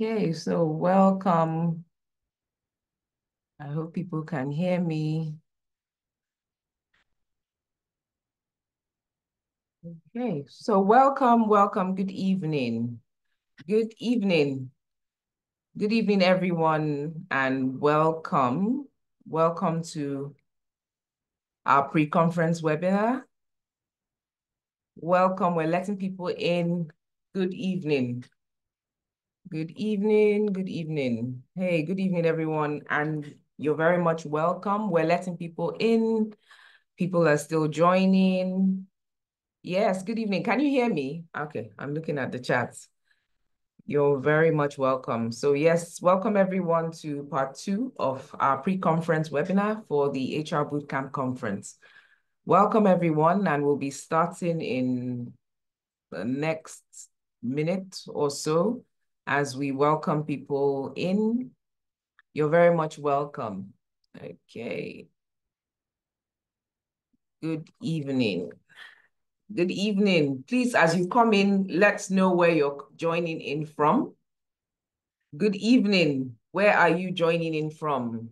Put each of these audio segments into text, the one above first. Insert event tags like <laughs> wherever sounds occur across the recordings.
Okay, so welcome. I hope people can hear me. Okay, so welcome, welcome, good evening. Good evening. Good evening, everyone, and welcome. Welcome to our pre-conference webinar. Welcome, we're letting people in. Good evening. Good evening, good evening. Hey, good evening, everyone. And you're very much welcome. We're letting people in. People are still joining. Yes, good evening. Can you hear me? Okay, I'm looking at the chats. You're very much welcome. So yes, welcome everyone to part two of our pre-conference webinar for the HR Bootcamp Conference. Welcome everyone, and we'll be starting in the next minute or so as we welcome people in. You're very much welcome. Okay. Good evening. Good evening. Please, as you come in, let's know where you're joining in from. Good evening. Where are you joining in from?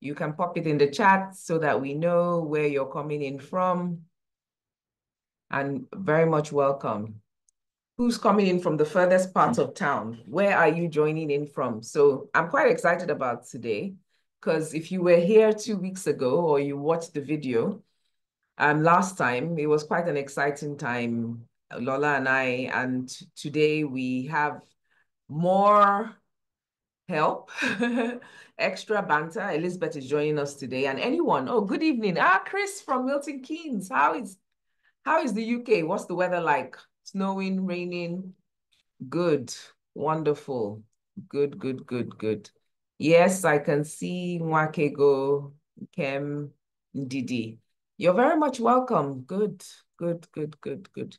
You can pop it in the chat so that we know where you're coming in from. And very much welcome who's coming in from the furthest part of town. Where are you joining in from? So I'm quite excited about today because if you were here two weeks ago or you watched the video, um, last time, it was quite an exciting time, Lola and I, and today we have more help, <laughs> extra banter. Elizabeth is joining us today and anyone. Oh, good evening. Ah, Chris from Milton Keynes. How is, how is the UK? What's the weather like? Snowing, raining. Good, wonderful. Good, good, good, good. Yes, I can see Mwakego, Kem, Didi. You're very much welcome. Good, good, good, good, good.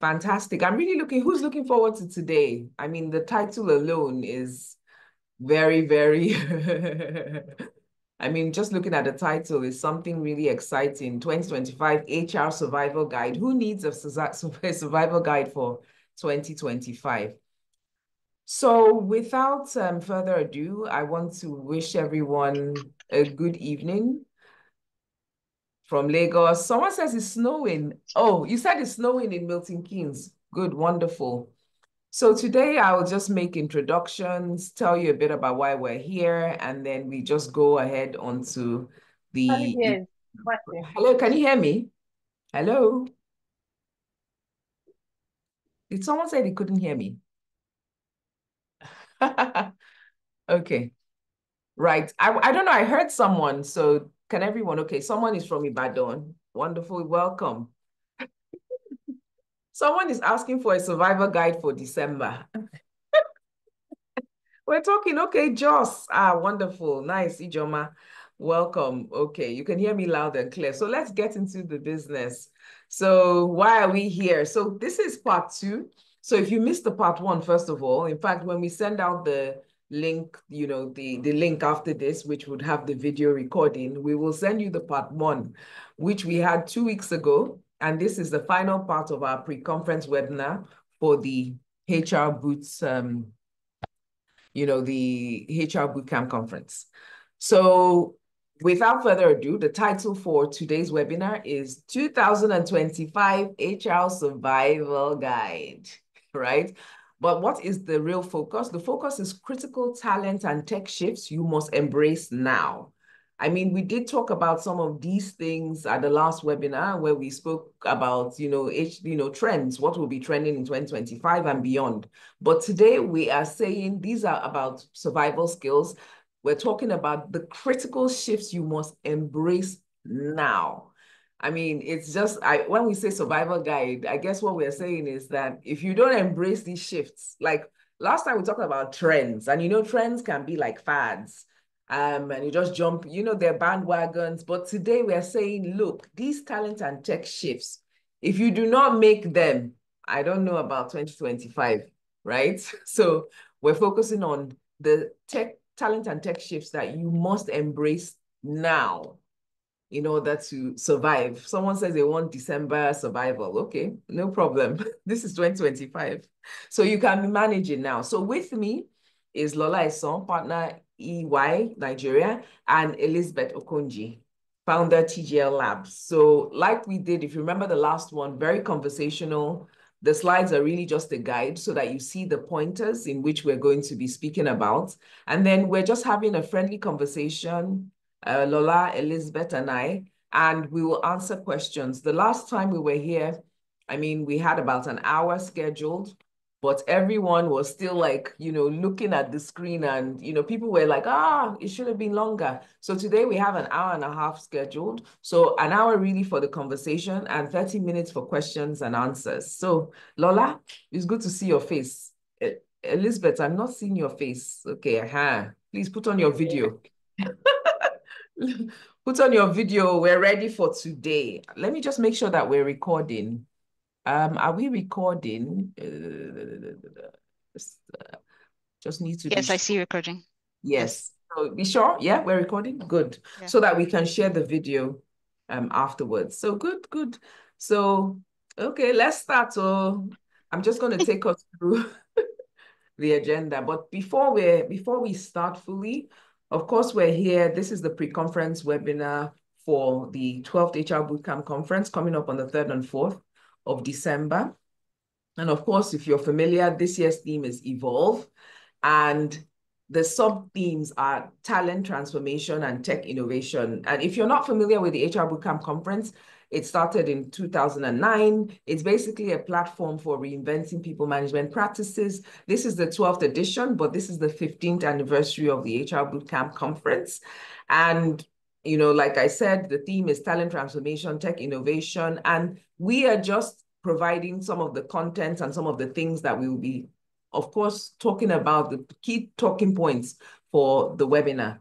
Fantastic. I'm really looking, who's looking forward to today? I mean, the title alone is very, very <laughs> <laughs> I mean, just looking at the title is something really exciting. 2025 HR Survival Guide. Who needs a <laughs> survival guide for 2025? So without um, further ado, I want to wish everyone a good evening from Lagos. Someone says it's snowing. Oh, you said it's snowing in Milton Keynes. Good, wonderful. So today I'll just make introductions, tell you a bit about why we're here, and then we just go ahead onto the... Hello, can you hear me? Hello? Did someone say they couldn't hear me? <laughs> okay. Right. I, I don't know. I heard someone. So can everyone? Okay. Someone is from Ibadan. Wonderful. Welcome. Someone is asking for a survival guide for December. <laughs> We're talking, okay, Joss. Ah, wonderful. Nice, Ijoma. Welcome. Okay, you can hear me loud and clear. So let's get into the business. So why are we here? So this is part two. So if you missed the part one, first of all, in fact, when we send out the link, you know, the, the link after this, which would have the video recording, we will send you the part one, which we had two weeks ago. And this is the final part of our pre-conference webinar for the HR Boots, um, you know, the HR Bootcamp Conference. So without further ado, the title for today's webinar is 2025 HR Survival Guide, <laughs> right? But what is the real focus? The focus is critical talent and tech shifts you must embrace now. I mean, we did talk about some of these things at the last webinar where we spoke about, you know, H, you know, trends, what will be trending in 2025 and beyond. But today we are saying these are about survival skills. We're talking about the critical shifts you must embrace now. I mean, it's just I when we say survival guide, I guess what we're saying is that if you don't embrace these shifts, like last time we talked about trends, and you know, trends can be like fads um, and you just jump, you know, they're bandwagons. But today we're saying, look, these talent and tech shifts, if you do not make them, I don't know about 2025, right? <laughs> So we're focusing on the tech talent and tech shifts that you must embrace now. in order to survive. Someone says they want December survival. Okay, no problem. <laughs> this is 2025. So you can be managing now. So with me is Lola Eson, partner EY Nigeria, and Elizabeth Okonji, founder TGL Labs. So like we did, if you remember the last one, very conversational. The slides are really just a guide so that you see the pointers in which we're going to be speaking about. And then we're just having a friendly conversation uh, Lola, Elizabeth, and I, and we will answer questions. The last time we were here, I mean, we had about an hour scheduled, but everyone was still like, you know, looking at the screen and, you know, people were like, ah, it should have been longer. So today we have an hour and a half scheduled. So an hour really for the conversation and 30 minutes for questions and answers. So Lola, it's good to see your face. Elizabeth, I'm not seeing your face. Okay, uh -huh. please put on your video. <laughs> Put on your video. We're ready for today. Let me just make sure that we're recording. Um, are we recording? Uh, just need to. Yes, I see recording. Yes. yes. So be sure. Yeah, we're recording. Good. Yeah. So that we can share the video um afterwards. So good, good. So okay, let's start. So I'm just going to take us <laughs> through the agenda. But before we before we start fully, of course, we're here. This is the pre-conference webinar for the 12th HR Bootcamp Conference coming up on the 3rd and 4th of December. And of course, if you're familiar, this year's theme is Evolve. And the sub-themes are talent transformation and tech innovation. And if you're not familiar with the HR Bootcamp Conference, it started in 2009. It's basically a platform for reinventing people management practices. This is the 12th edition, but this is the 15th anniversary of the HR Bootcamp Conference. And you know, like I said, the theme is talent transformation, tech innovation, and we are just providing some of the content and some of the things that we will be, of course, talking about the key talking points for the webinar.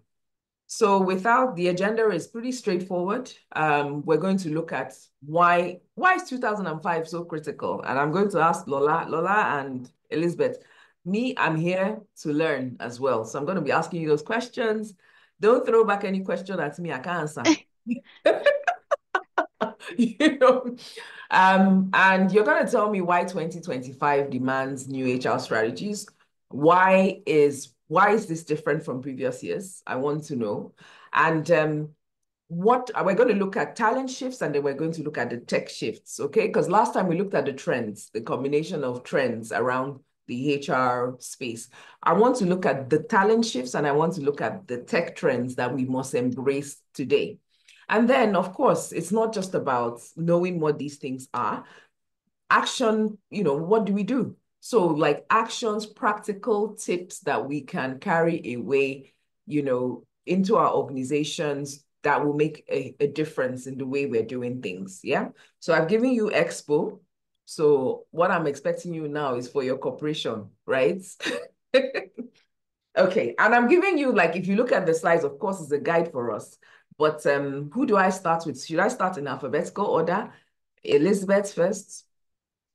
So without the agenda is pretty straightforward. Um, we're going to look at why why is 2005 so critical? And I'm going to ask Lola, Lola and Elizabeth. Me, I'm here to learn as well. So I'm going to be asking you those questions. Don't throw back any question at me. I can't answer. <laughs> <laughs> you know, um, and you're going to tell me why 2025 demands new HR strategies. Why is why is this different from previous years? I want to know. And um, what we're going to look at talent shifts and then we're going to look at the tech shifts, okay? Because last time we looked at the trends, the combination of trends around the HR space. I want to look at the talent shifts and I want to look at the tech trends that we must embrace today. And then, of course, it's not just about knowing what these things are. Action, you know, what do we do? So like actions, practical tips that we can carry away, you know, into our organizations that will make a, a difference in the way we're doing things. Yeah. So I've given you Expo. So what I'm expecting you now is for your cooperation, right? <laughs> okay. And I'm giving you like, if you look at the slides, of course, it's a guide for us. But um, who do I start with? Should I start in alphabetical order? Elizabeth first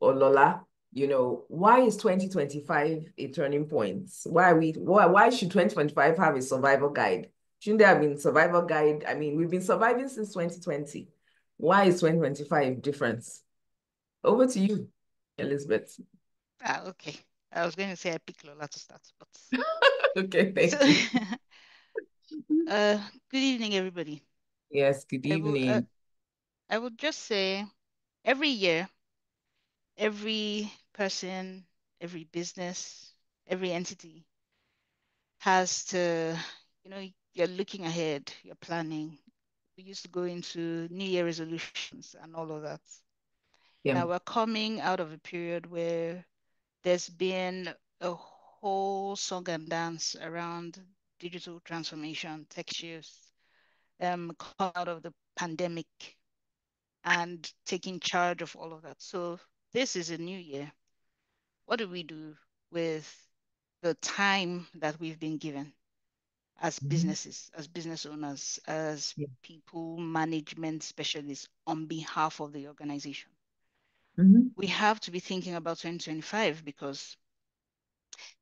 or Lola? you know, why is 2025 a turning point? Why we why why should 2025 have a survival guide? Shouldn't there have been survival guide? I mean, we've been surviving since 2020. Why is 2025 different? Over to you, Elizabeth. Ah, okay. I was going to say I pick Lola to start, but <laughs> okay, thank so, you. <laughs> uh, good evening, everybody. Yes, good evening. I, uh, I would just say every year, every person, every business, every entity has to, you know, you're looking ahead, you're planning. We used to go into New Year resolutions and all of that. Yeah. Now we're coming out of a period where there's been a whole song and dance around digital transformation, tech shifts, um, come out of the pandemic and taking charge of all of that. So this is a new year what do we do with the time that we've been given as mm-hmm. businesses, as business owners, as yeah. people management specialists on behalf of the organization? Mm-hmm. We have to be thinking about 2025 because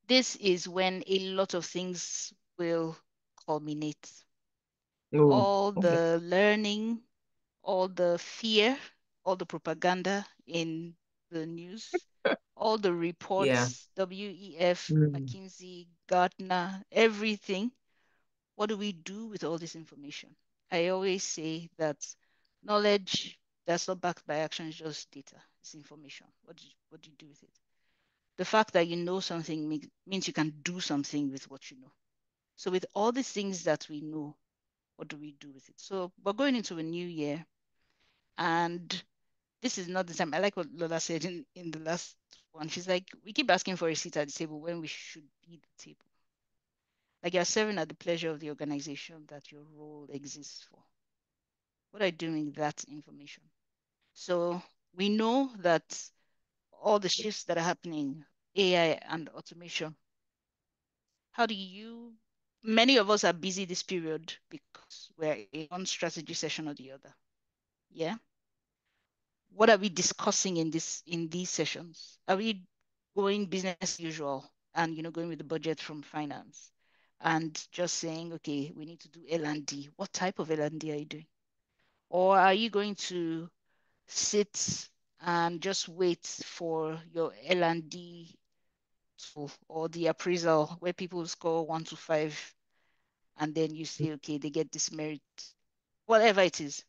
this is when a lot of things will culminate. Oh, all okay. the learning, all the fear, all the propaganda in the news, <laughs> all the Yeah. reports, WEF, Mm. McKinsey, Gartner, everything. What do we do with all this information? I always say that knowledge that's not backed by action is just data, it's information. What do you, what do you do with it? The fact that you know something make, means you can do something with what you know. So with all the things that we know, what do we do with it? So we're going into a new year, and this is not the time. I like what Lola said in, in the last one. She's like, we keep asking for a seat at the table when we should be the table. Like you're serving at the pleasure of the organization that your role exists for. What are you doing with that information? So we know that all the shifts that are happening, AI and automation, how do you, many of us are busy this period because we're in one strategy session or the other. Yeah. What are we discussing in this in these sessions? Are we going business as usual and you know going with the budget from finance and just saying, okay, we need to do L&D. What type of L&D are you doing? Or are you going to sit and just wait for your L&D or the appraisal where people score one to five and then you say, okay, they get this merit, whatever it is.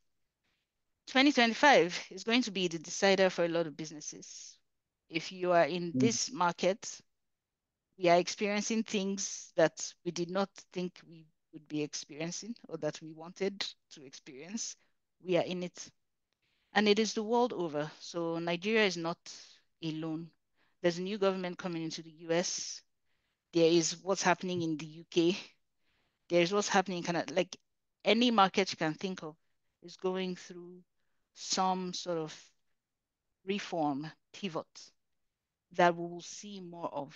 2025 is going to be the decider for a lot of businesses. If you are in Mm. this market, we are experiencing things that we did not think we would be experiencing or that we wanted to experience. We are in it. And it is the world over. So Nigeria is not alone. There's a new government coming into the US. There is what's happening in the UK. There's what's happening kind of like any market you can think of is going through some sort of reform pivot that we will see more of.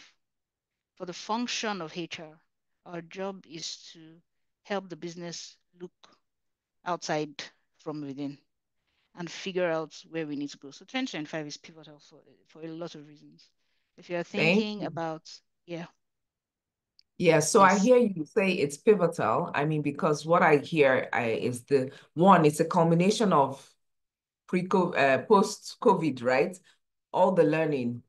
For the function of HR, our job is to help the business look outside from within and figure out where we need to go. So 2025 is pivotal for for a lot of reasons. If you're thinking you. about, yeah, Yeah, so I hear you say it's pivotal. I mean, because what I hear I, is the one, it's a combination of pre-COVID, uh, post-COVID, right? All the learning.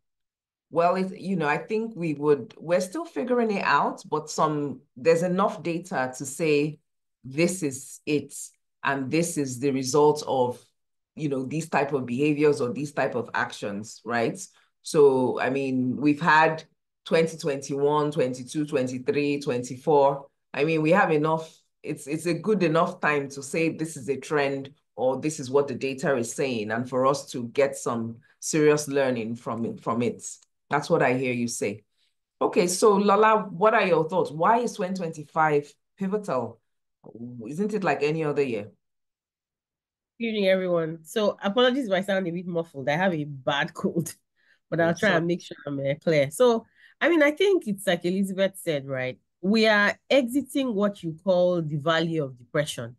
Well, it, you know, I think we would, we're still figuring it out, but some, there's enough data to say this is it, and this is the result of, you know, these type of behaviors or these type of actions, right? So, I mean, we've had 2021, 22, 23, 24. I mean, we have enough, it's it's a good enough time to say this is a trend or this is what the data is saying, and for us to get some serious learning from it, from it. That's what I hear you say. Okay, so Lola what are your thoughts? Why is 2025 pivotal? Isn't it like any other year? Good evening, everyone. So apologies if I sound a bit muffled. I have a bad cold, <laughs> but I'll try and make sure I'm uh, clear. So, I mean, I think it's like Elizabeth said, right? We are exiting what you call the valley of depression.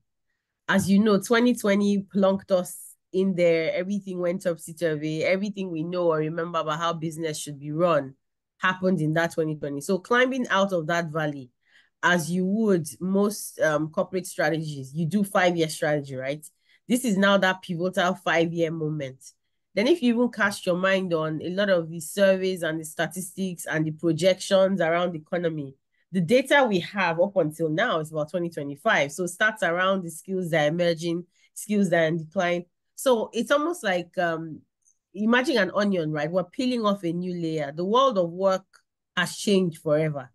As you know, 2020 plunked us in there. Everything went topsy-turvy. Everything we know or remember about how business should be run happened in that 2020. So climbing out of that valley, as you would most um, corporate strategies, you do five-year strategy, right? This is now that pivotal five-year moment. Then if you even cast your mind on a lot of the surveys and the statistics and the projections around the economy, the data we have up until now is about 2025. So it starts around the skills that are emerging, skills that are in decline. So it's almost like um, imagine an onion, right? We're peeling off a new layer. The world of work has changed forever,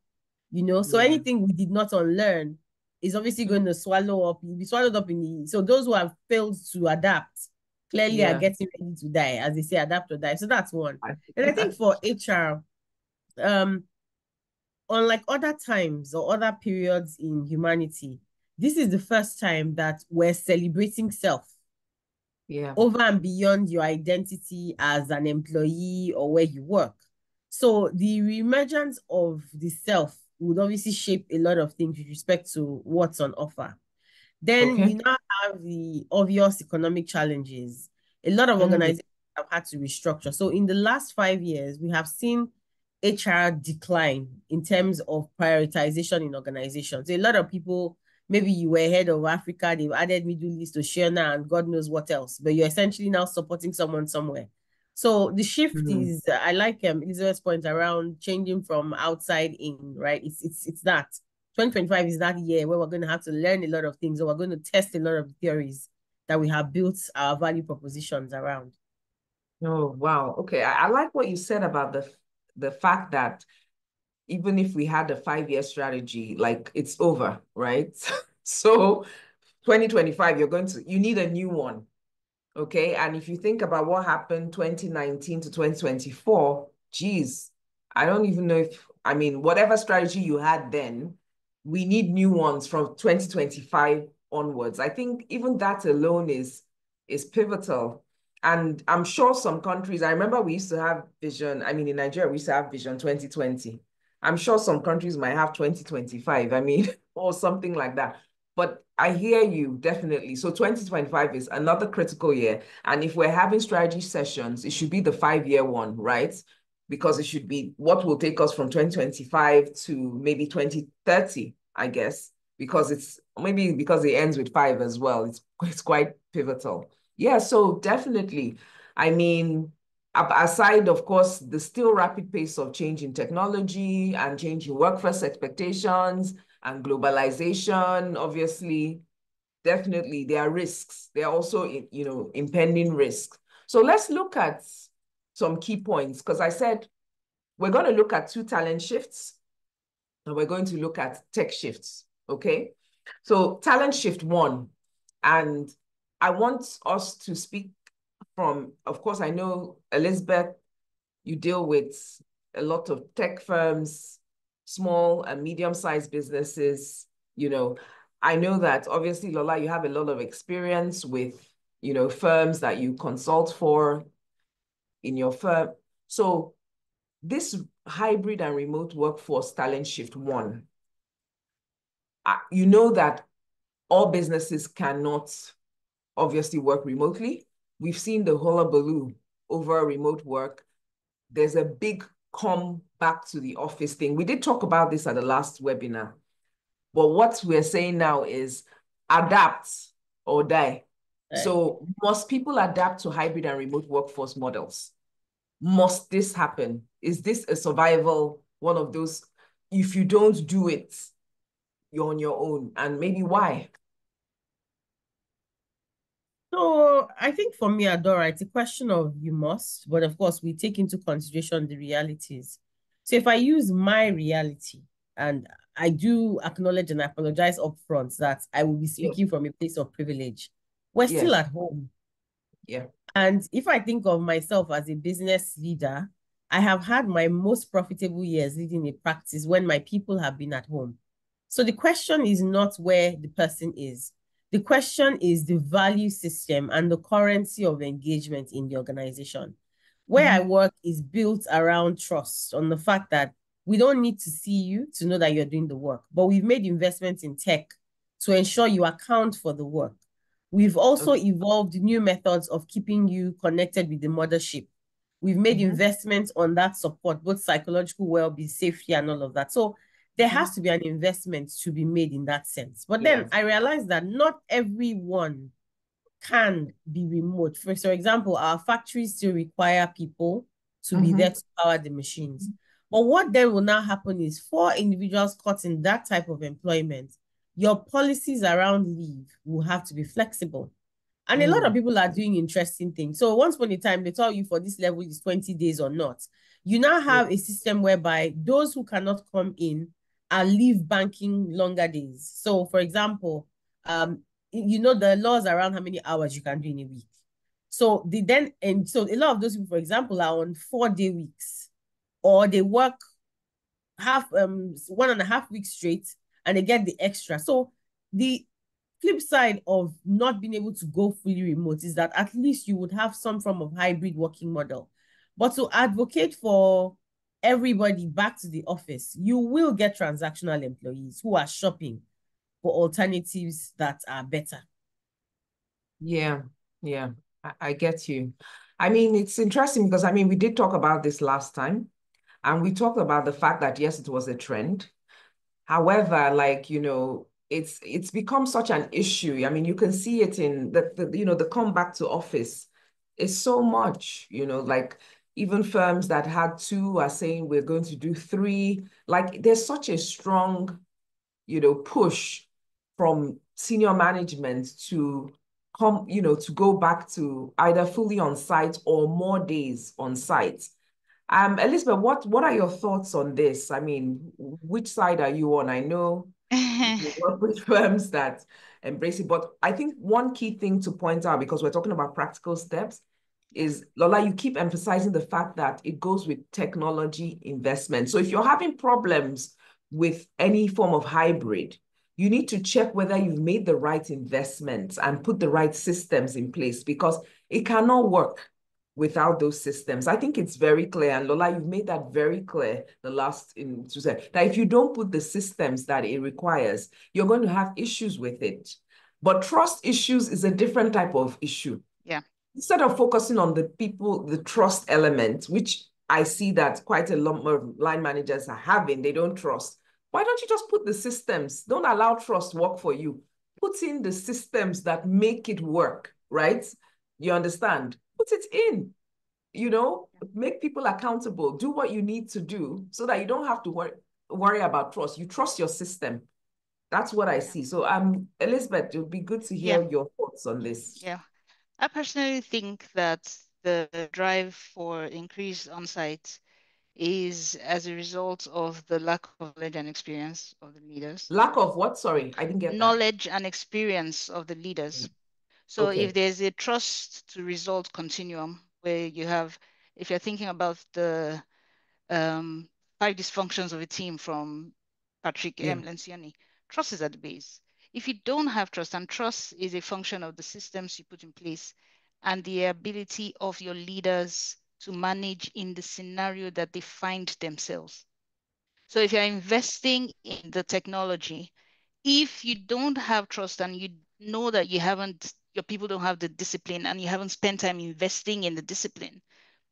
you know. So yeah, anything we did not unlearn is obviously going to swallow up, be swallowed up in the. So those who have failed to adapt clearly are getting ready to die, as they say, adapt or die. So that's one. And I think for HR, um, unlike other times or other periods in humanity, this is the first time that we're celebrating self Yeah, over and beyond your identity as an employee or where you work. So the reemergence of the self would obviously shape a lot of things with respect to what's on offer. Then okay. we now have the obvious economic challenges. A lot of Mm. organizations have had to restructure. So in the last five years, we have seen HR decline in terms of prioritization in organizations. A lot of people maybe you were head of Africa, they've added Middle East, Oceania, and God knows what else, but you're essentially now supporting someone somewhere. So the shift mm -hmm. is, I like um, Elizabeth's point around changing from outside in, right? It's it's it's that 2025 is that year where we're going to have to learn a lot of things, or we're going to test a lot of theories that we have built our value propositions around. Oh wow, okay. I, I like what you said about the the fact that even if we had a five-year strategy, like it's over, right? <laughs> so 2025, you're going to, you need a new one. Okay. And if you think about what happened 2019 to 2024, geez, I don't even know if, I mean, whatever strategy you had then, we need new ones from 2025 onwards. I think even that alone is is pivotal. And I'm sure some countries, I remember we used to have vision, I mean, in Nigeria, we used to have vision 2020. I'm sure some countries might have 2025, I mean, <laughs> or something like that. But I hear you definitely. So 2025 is another critical year. And if we're having strategy sessions, it should be the five year one, right? Because it should be what will take us from 2025 to maybe 2030, I guess, because it's maybe because it ends with five as well. It's, it's quite pivotal. Yeah, so definitely. I mean, aside, of course, the still rapid pace of change in technology and changing workforce expectations and globalization, obviously, definitely there are risks. There are also, you know, impending risks. So let's look at some key points because I said we're going to look at two talent shifts and we're going to look at tech shifts, okay? So talent shift one, and I want us to speak from, of course, I know, Elizabeth, you deal with a lot of tech firms, small and medium-sized businesses, you know, I know that obviously, Lola, you have a lot of experience with, you know, firms that you consult for in your firm. So this hybrid and remote workforce talent shift one, you know that all businesses cannot obviously work remotely we've seen the hullabaloo over remote work. There's a big come back to the office thing. We did talk about this at the last webinar, but what we're saying now is adapt or die. Right. So must people adapt to hybrid and remote workforce models? Must this happen? Is this a survival, one of those, if you don't do it, you're on your own, and maybe why? So I think for me, Adora, it's a question of you must, but of course, we take into consideration the realities. So if I use my reality, and I do acknowledge and apologize upfront that I will be speaking from a place of privilege, we're yeah. still at home. Yeah. And if I think of myself as a business leader, I have had my most profitable years leading a practice when my people have been at home. So the question is not where the person is, the question is the value system and the currency of engagement in the organization. Where mm-hmm. I work is built around trust on the fact that we don't need to see you to know that you're doing the work, but we've made investments in tech to ensure you account for the work. We've also okay. evolved new methods of keeping you connected with the mothership. We've made mm-hmm. investments on that support, both psychological well-being, safety, and all of that. So there has mm-hmm. to be an investment to be made in that sense. But then. I realized that not everyone can be remote. For, for example, our factories still require people to mm-hmm. be there to power the machines. But what then will now happen is for individuals caught in that type of employment, your policies around leave will have to be flexible. And mm. a lot of mm. people are doing interesting things. So once upon a time, they tell you for this level is 20 days or not. You now have a system whereby those who cannot come in are leave banking longer days. So, for example, um, you know the laws around how many hours you can do in a week. So they then and so a lot of those people, for example, are on four day weeks, or they work half um one and a half weeks straight, and they get the extra. So the flip side of not being able to go fully remote is that at least you would have some form of hybrid working model. But to advocate for everybody back to the office, you will get transactional employees who are shopping for alternatives that are better. Yeah, yeah, I, I get you. I mean, it's interesting because I mean, we did talk about this last time, and we talked about the fact that yes, it was a trend. However, like, you know, it's it's become such an issue. I mean, you can see it in the, the you know the come back to office is so much, you know, like even firms that had two are saying we're going to do three. Like there's such a strong, you know, push from senior management to come, you know, to go back to either fully on site or more days on site. Um, Elizabeth, what what are your thoughts on this? I mean, which side are you on? I know you <laughs> work with firms that embrace it, but I think one key thing to point out because we're talking about practical steps is Lola, you keep emphasizing the fact that it goes with technology investment. So if you're having problems with any form of hybrid, you need to check whether you've made the right investments and put the right systems in place because it cannot work without those systems. I think it's very clear, and Lola, you've made that very clear the last in to say that if you don't put the systems that it requires, you're going to have issues with it. But trust issues is a different type of issue. Yeah. Instead of focusing on the people, the trust element, which I see that quite a lot more line managers are having, they don't trust. Why don't you just put the systems? Don't allow trust work for you. Put in the systems that make it work, right? You understand? Put it in. You know, make people accountable. Do what you need to do so that you don't have to worry worry about trust. You trust your system. That's what I see. So, um, Elizabeth, it would be good to hear yeah. your thoughts on this. Yeah, I personally think that the drive for increased on-site is as a result of the lack of knowledge and experience of the leaders. Lack of what? Sorry, I didn't get knowledge that. and experience of the leaders. So okay. if there's a trust to result continuum where you have, if you're thinking about the um, five dysfunctions of a team from Patrick yeah. M. Lencioni, trust is at the base. If you don't have trust, and trust is a function of the systems you put in place and the ability of your leaders to manage in the scenario that they find themselves. So if you're investing in the technology, if you don't have trust and you know that you haven't, your people don't have the discipline and you haven't spent time investing in the discipline,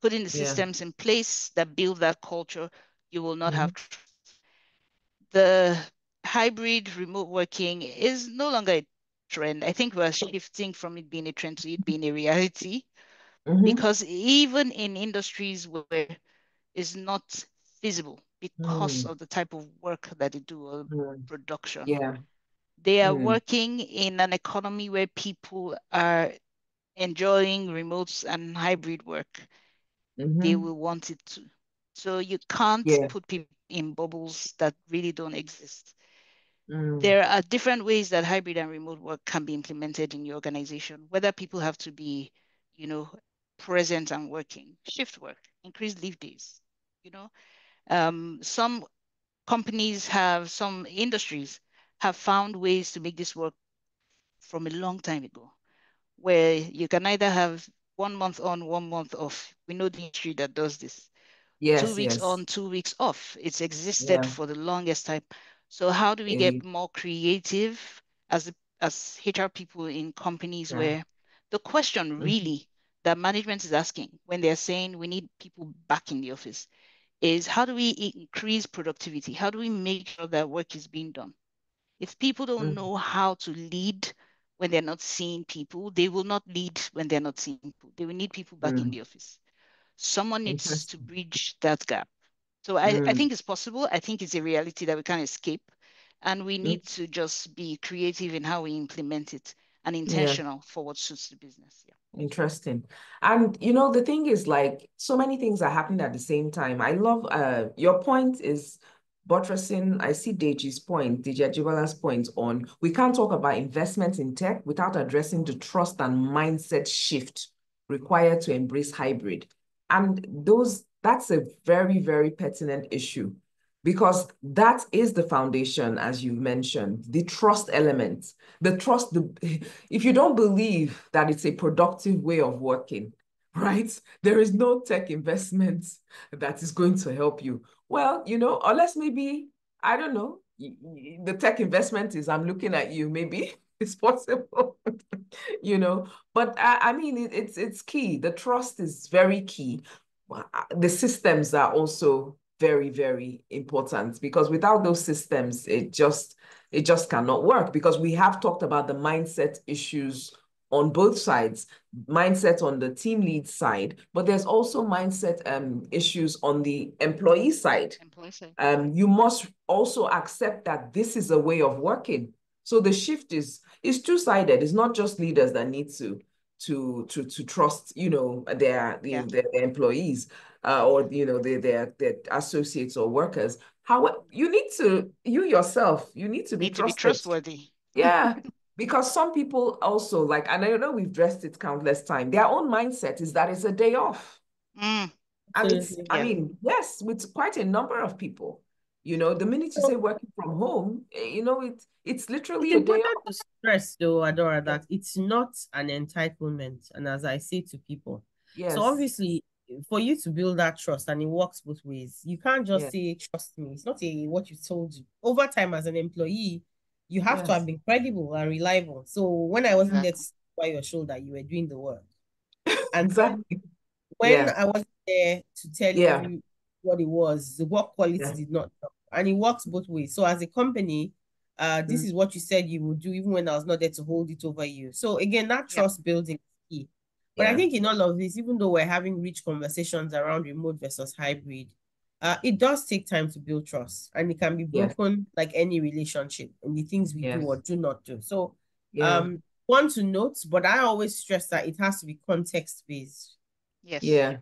putting the yeah. systems in place that build that culture, you will not mm -hmm. have trust. The hybrid remote working is no longer a trend. I think we're shifting from it being a trend to it being a reality. Mm-hmm. Because even in industries where it's not feasible because mm. of the type of work that they do or mm. production. Yeah. They are mm. working in an economy where people are enjoying remote and hybrid work. Mm-hmm. They will want it to. So you can't yeah. put people in bubbles that really don't exist. Mm. There are different ways that hybrid and remote work can be implemented in your organization, whether people have to be, you know, present and working, shift work, increased leave days. You know, um, some companies have, some industries have found ways to make this work from a long time ago, where you can either have one month on, one month off. We know the industry that does this. Yes, two weeks yes. on, two weeks off. It's existed yeah. for the longest time. So how do we get more creative as as HR people in companies yeah. where the question mm-hmm. really that management is asking when they're saying we need people back in the office is how do we increase productivity? How do we make sure that work is being done? If people don't mm. know how to lead when they're not seeing people, they will not lead when they're not seeing people. They will need people back mm. in the office. Someone needs to bridge that gap. So I, mm. I think it's possible. I think it's a reality that we can't escape. And we mm. need to just be creative in how we implement it and intentional yeah. for what suits the business. Yeah. Interesting. And you know, the thing is like so many things are happening at the same time. I love uh your point is buttressing. I see Deji's point, Deji Ajibola's point on we can't talk about investment in tech without addressing the trust and mindset shift required to embrace hybrid. And those that's a very, very pertinent issue because that is the foundation, as you mentioned, the trust element. The trust, the, <laughs> if you don't believe that it's a productive way of working, <laughs> right? There is no tech investment <laughs> that is going to help you. Well, you know, unless maybe, I don't know, the tech investment is I'm looking at you, maybe it's possible, you know, but I, I mean, it, it's, it's key. The trust is very key. The systems are also very, very important because without those systems, it just it just cannot work because we have talked about the mindset issues on both sides, mindset on the team lead side, but there's also mindset um, issues on the employee side. Employee side. Um, you must also accept that this is a way of working. So the shift is is two-sided. It's not just leaders that need to to to to trust, you know, their yeah. their, their, employees uh, or you know their, their their associates or workers. How you need to you yourself you need to be, need to be trustworthy. Yeah. <laughs> because some people also like, and I know we've dressed it countless times, their own mindset is that it's a day off. Mm. And it's, yeah. I mean, yes, with quite a number of people. You know, the minute you say working from home, eh, you know, it it's literally it's a day off. To stress though, Adora, that it's not an entitlement. And as I say to people, yes. so obviously for you to build that trust and it works both ways, you can't just yes. say trust me. It's not a what you told you. Over time as an employee, you have yes. to have been credible and reliable. So when I wasn't there to by your shoulder, you were doing the work. <laughs> And exactly. when yeah. I wasn't there to tell yeah. you what it was, the work quality yeah. did not drop. And it works both ways. So as a company, uh, this mm. is what you said you would do, even when I was not there to hold it over you. So again, that trust building is key. But I think in all of this, even though we're having rich conversations around remote versus hybrid, uh, it does take time to build trust and it can be broken like any relationship and the things we yes. do or do not do. So yeah. um one to note, but I always stress that it has to be context based. Yes. Yeah.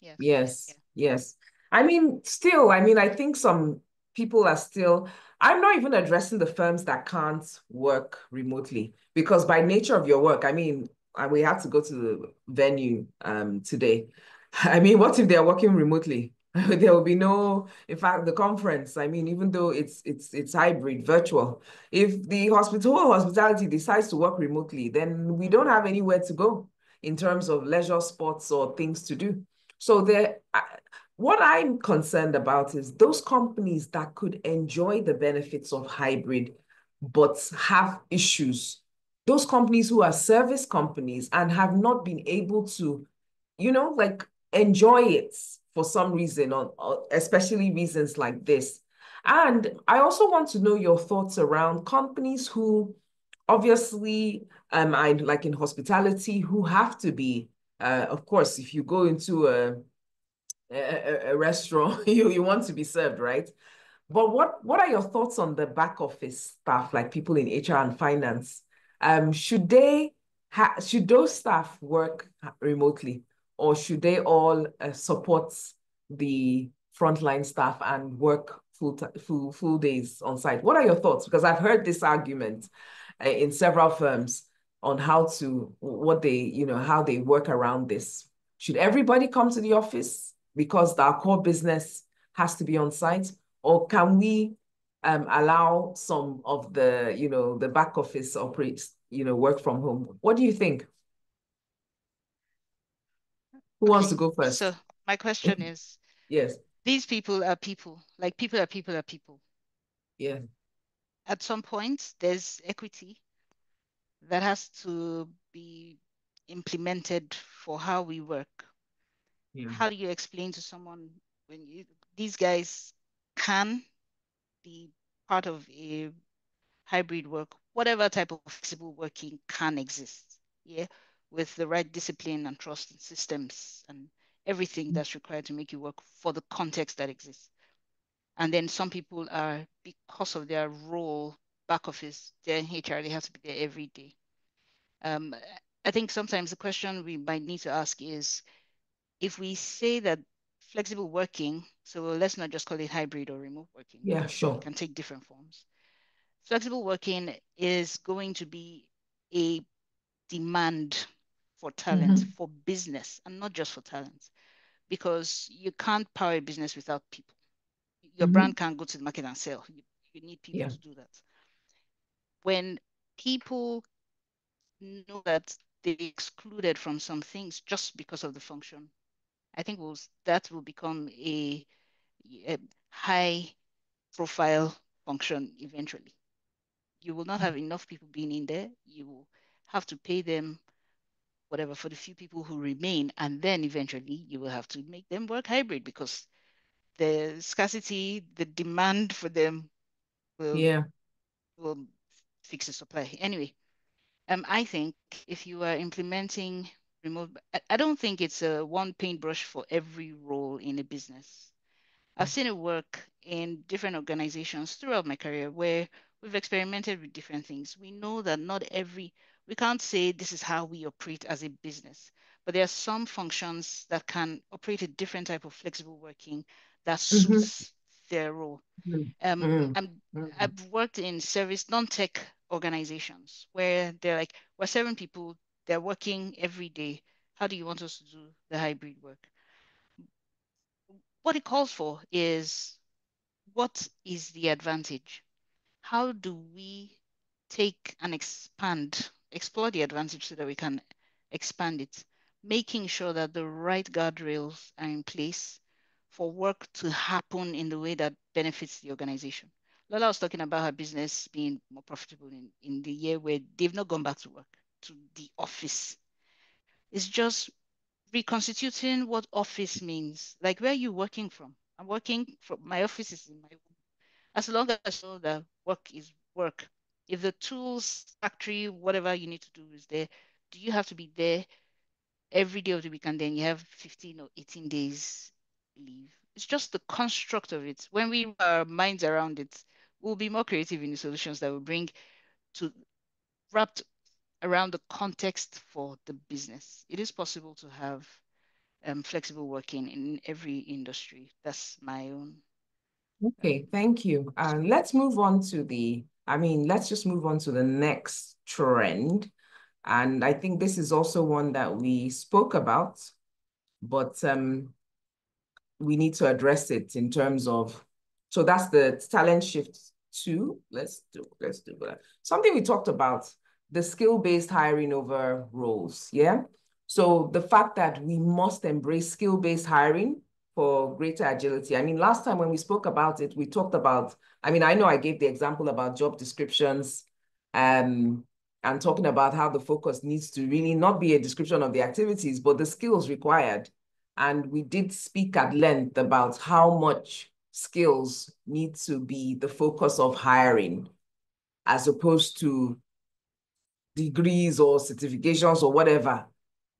Yes. Yes. Yeah. Yes. I mean, still, I mean, I think some people are still, I'm not even addressing the firms that can't work remotely because by nature of your work, I mean, we had to go to the venue um today. <laughs> I mean, what if they're working remotely? <laughs> there will be no in fact the conference i mean even though it's it's it's hybrid virtual if the hospital hospitality decides to work remotely then we don't have anywhere to go in terms of leisure sports or things to do so there what i'm concerned about is those companies that could enjoy the benefits of hybrid but have issues those companies who are service companies and have not been able to you know like enjoy it for some reason, on especially reasons like this. And I also want to know your thoughts around companies who obviously um I like in hospitality who have to be uh of course if you go into a a, a restaurant <laughs> you you want to be served right but what what are your thoughts on the back office staff like people in HR and finance um should they ha- should those staff work remotely or should they all uh, support the frontline staff and work full, full, full days on site? What are your thoughts? Because I've heard this argument uh, in several firms on how to, what they, you know, how they work around this. Should everybody come to the office because our core business has to be on site? Or can we um, allow some of the, you know, the back office operates, you know, work from home? What do you think? Who wants to go first? So my question is, yes, these people are people. Like people are people are people. Yeah. At some point, there's equity that has to be implemented for how we work. Yeah. How do you explain to someone when you these guys can be part of a hybrid work, whatever type of flexible working can exist? Yeah with the right discipline and trust and systems and everything mm. that's required to make you work for the context that exists. And then some people are, because of their role back office, they're in HR, they have to be there every day. Um, I think sometimes the question we might need to ask is, if we say that flexible working, so let's not just call it hybrid or remote working. Yeah, sure. It can take different forms. Flexible working is going to be a demand for talent, mm-hmm. for business, and not just for talent, because you can't power a business without people. Your mm-hmm. brand can't go to the market and sell. You, you need people yeah. to do that. When people know that they're excluded from some things just because of the function, I think we'll, that will become a, a high profile function eventually. You will not mm-hmm. have enough people being in there. You will have to pay them whatever for the few people who remain and then eventually you will have to make them work hybrid because the scarcity, the demand for them will yeah will fix the supply. Anyway, um, I think if you are implementing remote, I, I don't think it's a one paintbrush for every role in a business. I've seen it work in different organizations throughout my career where we've experimented with different things. We know that not every, we can't say this is how we operate as a business, but there are some functions that can operate a different type of flexible working that Mm-hmm. suits their role. Mhm. Um, Mhm. I'm, Mhm. I've worked in service non-tech organizations where they're like, we're serving people, they're working every day. How do you want us to do the hybrid work? What it calls for is what is the advantage? How do we take and expand, explore the advantage so that we can expand it, making sure that the right guardrails are in place for work to happen in the way that benefits the organization. Lola was talking about her business being more profitable in, in the year where they've not gone back to work, to the office. It's just reconstituting what office means. Like, where are you working from? I'm working from, my office is in my home. As long as I know that work is work. If the tools, factory, whatever you need to do is there, do you have to be there every day of the week and then you have 15 or 18 days leave? It's just the construct of it. When we our minds around it, we'll be more creative in the solutions that we bring to wrapped around the context for the business. It is possible to have um, flexible working in every industry. That's my own. Okay, thank you. And let's move on to the, I mean, let's just move on to the next trend. And I think this is also one that we spoke about, but um, we need to address it in terms of, so that's the talent shift two. Let's do, let's do that. Something we talked about, the skill-based hiring over roles, yeah? So the fact that we must embrace skill-based hiring for greater agility. I mean, last time when we spoke about it, we talked about, I mean, I know I gave the example about job descriptions um, and talking about how the focus needs to really not be a description of the activities, but the skills required. And we did speak at length about how much skills need to be the focus of hiring as opposed to degrees or certifications or whatever.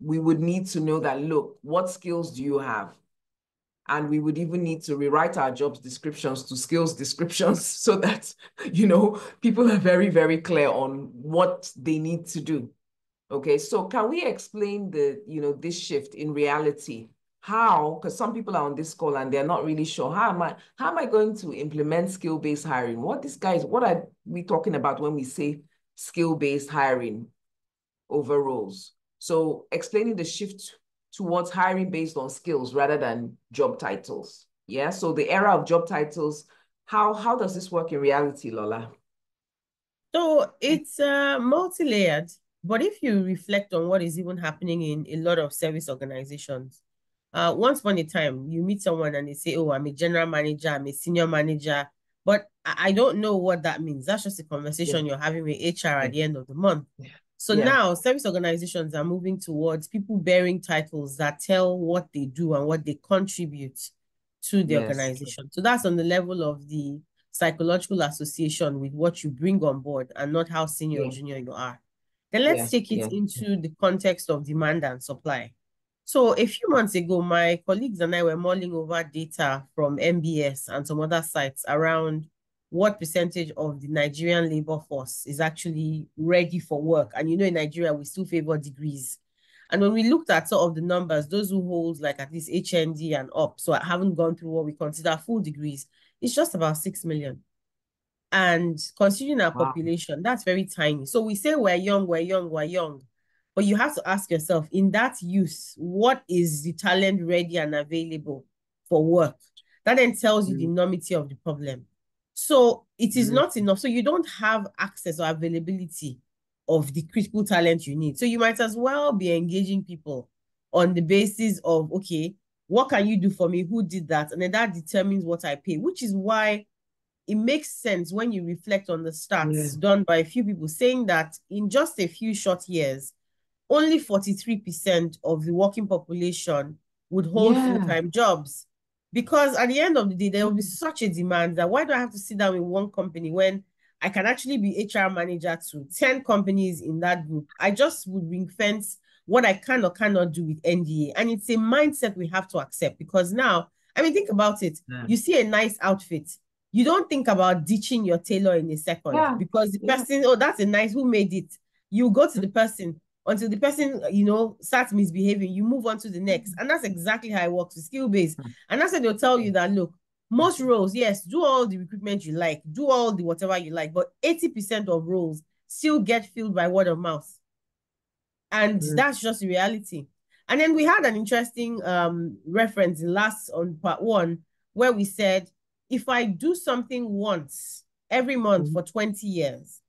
We would need to know that, look, what skills do you have? And we would even need to rewrite our jobs descriptions to skills descriptions <laughs> so that, you know, people are very, very clear on what they need to do. Okay, so can we explain the, you know, this shift in reality? How, because some people are on this call and they're not really sure, how am I, how am I going to implement skill-based hiring? What these guys, what are we talking about when we say skill-based hiring over roles? So explaining the shift towards hiring based on skills rather than job titles. Yeah, so the era of job titles, how, how does this work in reality, Lola? So it's uh, multi-layered, but if you reflect on what is even happening in a lot of service organizations, uh, once upon a time, you meet someone and they say, oh, I'm a general manager, I'm a senior manager, but I don't know what that means. That's just a conversation yeah. you're having with HR at the end of the month. Yeah. So now service organizations are moving towards people bearing titles that tell what they do and what they contribute to the yes. organization. So that's on the level of the psychological association with what you bring on board and not how senior or junior you are. Then let's take it into the context of demand and supply. So a few months ago, my colleagues and I were mulling over data from NBS and some other sites around what percentage of the Nigerian labor force is actually ready for work. And you know, in Nigeria, we still favor degrees. And when we looked at sort of the numbers, those who hold like at least HND and up, so I haven't gone through what we consider full degrees, it's just about 6 million. And considering our wow. population, that's very tiny. So we say we're young, we're young, we're young. But you have to ask yourself, in that use, what is the talent ready and available for work? That then tells you mm. the enormity of the problem. So it is mm. not enough. So you don't have access or availability of the critical talent you need. So you might as well be engaging people on the basis of, okay, what can you do for me? Who did that? And then that determines what I pay, which is why it makes sense when you reflect on the stats yeah. done by a few people saying that in just a few short years, only 43% of the working population would hold yeah. full-time jobs. Because at the end of the day, there will be mm. such a demand that why do I have to sit down with one company when I can actually be HR manager to 10 companies in that group? I just would ring fence what I can or cannot do with NDA. And it's a mindset we have to accept because now, I mean, think about it. Yeah. You see a nice outfit. You don't think about ditching your tailor in a second yeah. because the person, yeah. oh, that's a nice, who made it? You go to the person, until the person, you know, starts misbehaving, you move on to the next. And that's exactly how it works with skill based. Hmm. And that's when they'll tell you that look, most roles, yes, do all the recruitment you like, do all the whatever you like, but 80% of roles still get filled by word of mouth. And mm. that's just the reality. And then we had an interesting um reference last on part one where we said, if I do something once every month mm. for 20 years,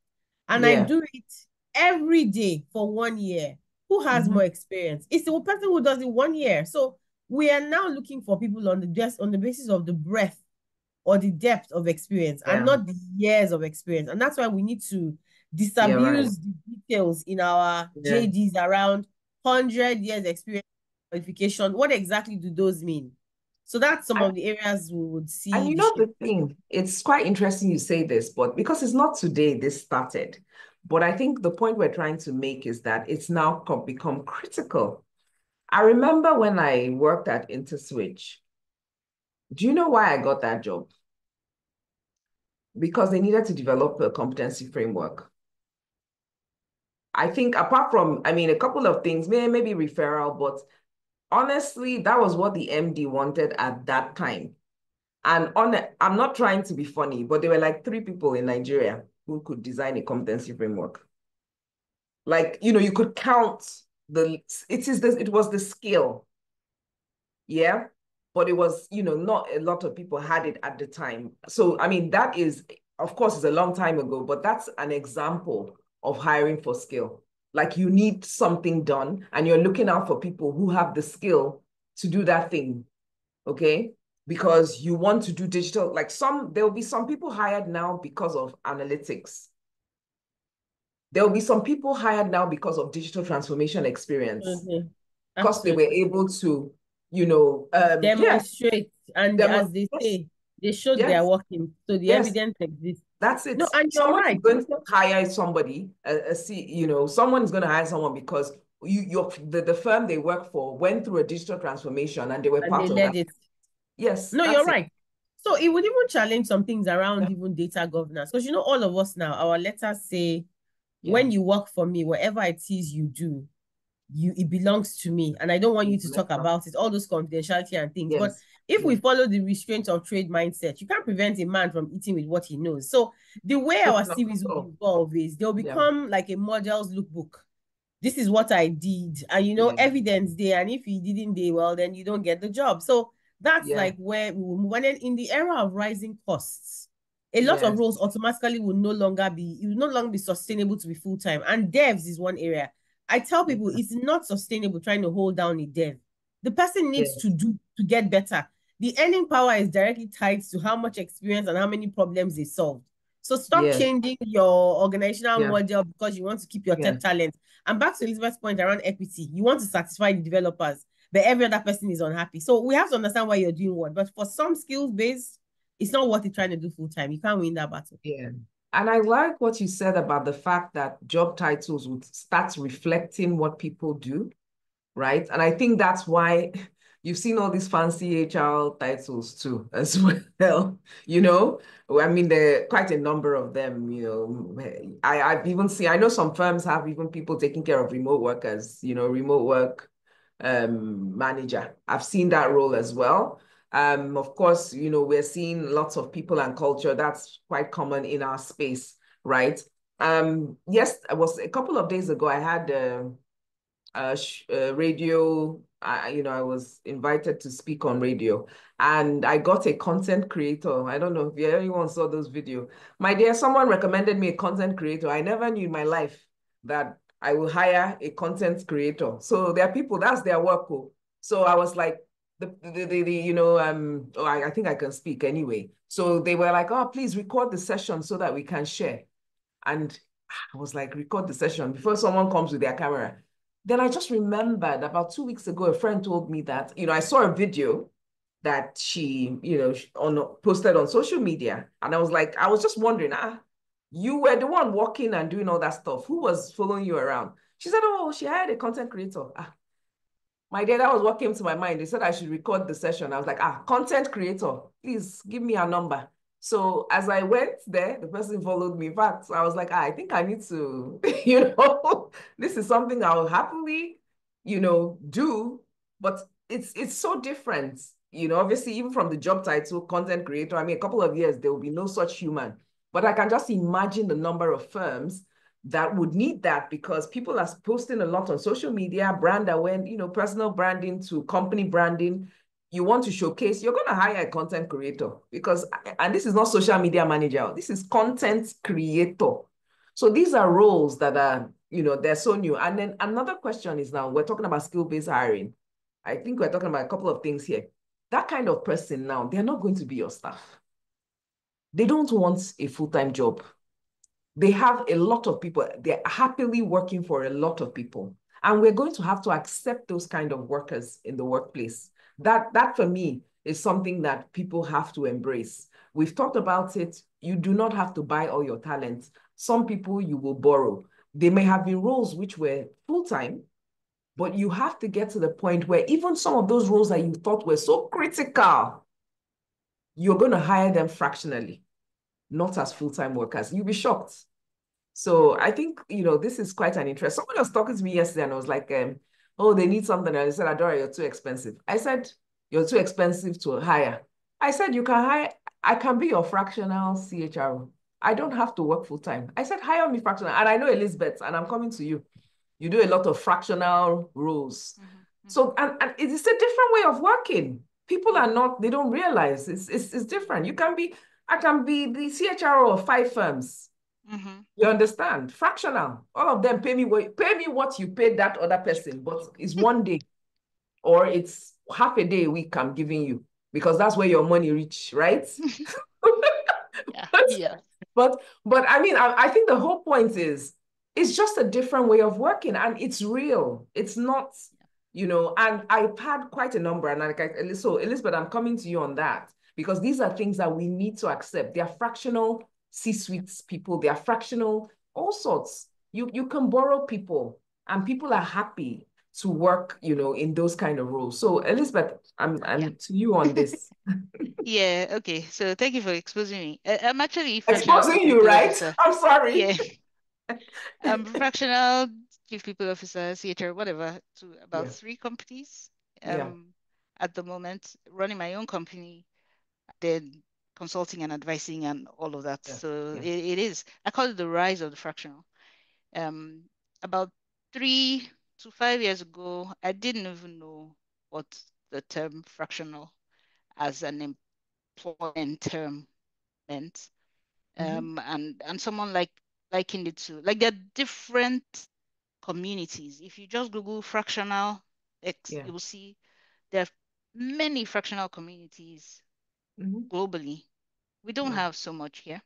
and yeah. I do it every day for one year. Who has mm-hmm. more experience? It's the person who does it one year. So we are now looking for people on the just on the basis of the breadth or the depth of experience yeah. and not the years of experience. And that's why we need to disabuse right. the details in our yeah. JDs around 100 years experience qualification. What exactly do those mean? So that's some I, of the areas we would see. And you know the thing, it's quite interesting you say this, but because it's not today this started. But I think the point we're trying to make is that it's now become critical. I remember when I worked at InterSwitch. Do you know why I got that job? Because they needed to develop a competency framework. I think apart from, I mean, a couple of things, maybe, referral, but honestly, that was what the MD wanted at that time. And on, I'm not trying to be funny, but there were like three people in Nigeria who could design a competency framework. Like, you know, you could count the, it is this, it was the skill. Yeah. But it was, you know, not a lot of people had it at the time. So, I mean, that is, of course, it's a long time ago, but that's an example of hiring for skill. Like you need something done and you're looking out for people who have the skill to do that thing. Okay because you want to do digital. Like some, there will be some people hired now because of analytics. There will be some people hired now because of digital transformation experience. Mm-hmm. Because they were able to, you know, um, demonstrate and Demo- as they say, they showed yes. they're working. So the yes. evidence exists. That's it. No, and you're someone right. going to hire somebody, a see, you know, someone is going to hire someone because you, your the, the firm they work for went through a digital transformation and they were and part they of that. It. Yes. No, you're it. right. So it would even challenge some things around yeah. even data governance. Because you know, all of us now, our letters say, yeah. when you work for me, whatever it is you do, you it belongs to me. And I don't want you to talk about it, all those confidentiality and things. Yes. But if we follow the restraint of trade mindset, you can't prevent a man from eating with what he knows. So the way our series will evolve is they'll become yeah. like a model's lookbook. This is what I did, and you know, evidence there. And if you didn't do well, then you don't get the job. So that's yeah. like where we will move. And then in the era of rising costs, a lot yes. of roles automatically will no longer be it will no longer be sustainable to be full-time. And devs is one area. I tell people it's not sustainable trying to hold down a dev. The person needs yes. to do to get better. The earning power is directly tied to how much experience and how many problems they solved. So stop yes. changing your organizational yeah. model because you want to keep your yeah. tech talent. And back to Elizabeth's point around equity, you want to satisfy the developers but every other person is unhappy. So we have to understand why you're doing what. But for some skills based, it's not worth it trying to do full time. You can't win that battle. Yeah. And I like what you said about the fact that job titles would start reflecting what people do, right? And I think that's why <laughs> you've seen all these fancy HR titles too, <laughs> as well. You know, I mean, there are quite a number of them. You know, I, I've even seen. I know some firms have even people taking care of remote workers. You know, remote work um, manager. I've seen that role as well. Um, of course, you know, we're seeing lots of people and culture. That's quite common in our space, right? Um, yes, it was a couple of days ago, I had a, a, a radio, I, you know, I was invited to speak on radio and I got a content creator. I don't know if anyone saw those video. My dear, someone recommended me a content creator. I never knew in my life that I will hire a content creator. So there are people, that's their work. Oh. So I was like, the, the, the, the you know, um, oh, I, I think I can speak anyway. So they were like, oh, please record the session so that we can share. And I was like, record the session before someone comes with their camera. Then I just remembered about two weeks ago, a friend told me that, you know, I saw a video that she, you know, on posted on social media. And I was like, I was just wondering, ah, you were the one walking and doing all that stuff. Who was following you around? She said, oh, she hired a content creator. Ah, my dad, that was what came to my mind. They said I should record the session. I was like, ah, content creator, please give me a number. So as I went there, the person followed me. In fact, I was like, ah, I think I need to, <laughs> you know, this is something I'll happily, you know, do. But it's it's so different you know, obviously, even from the job title, content creator, I mean, a couple of years, there will be no such human. But I can just imagine the number of firms that would need that because people are posting a lot on social media, brand awareness, you know, personal branding to company branding. You want to showcase, you're going to hire a content creator because, and this is not social media manager, this is content creator. So these are roles that are, you know, they're so new. And then another question is now, we're talking about skill-based hiring. I think we're talking about a couple of things here that kind of person now, they're not going to be your staff. They don't want a full-time job. They have a lot of people, they're happily working for a lot of people. And we're going to have to accept those kind of workers in the workplace. That, that for me is something that people have to embrace. We've talked about it. You do not have to buy all your talents. Some people you will borrow. They may have been roles which were full-time, but you have to get to the point where even some of those roles that you thought were so critical, you're going to hire them fractionally, not as full-time workers. You'll be shocked. So I think, you know, this is quite an interest. Someone was talking to me yesterday and I was like, um, oh, they need something. And I said, Adora, you're too expensive. I said, you're too expensive to hire. I said, you can hire, I can be your fractional CHRO. I don't have to work full time. I said, hire me fractional. And I know Elizabeth, and I'm coming to you you do a lot of fractional roles. Mm -hmm. So, and, and it's a different way of working. People are not, they don't realize it's, it's, it's different. You can be, I can be the CHRO of five firms. Mm -hmm. You understand? Fractional. All of them pay me what pay me what you paid that other person, but it's one day or it's half a day a week I'm giving you because that's where your money reach, right? <laughs> yeah. <laughs> but, yeah. But but I mean, I, I think the whole point is it's just a different way of working and it's real. It's not, you know, and I've had quite a number and like I, so Elizabeth, I'm coming to you on that because these are things that we need to accept. They are fractional C-suites people, they are fractional, all sorts. You you can borrow people and people are happy to work, you know, in those kind of roles. So Elizabeth, I'm I'm yeah. to you on this. <laughs> <laughs> yeah, okay. So thank you for exposing me. I'm actually exposing you, right? I'm sorry. Yeah <laughs> um, fractional chief people officer, theater, whatever, to about yeah. three companies. Um, yeah. At the moment, running my own company, then consulting and advising and all of that. Yeah. So It, it is. I call it the rise of the fractional. Um, about three to five years ago, I didn't even know what the term fractional as an employment term meant. Mm-hmm. Um, and and someone like likened it to. Like there are different communities. If you just Google fractional X, yeah. you will see there are many fractional communities mm-hmm. globally. We don't yeah. have so much here.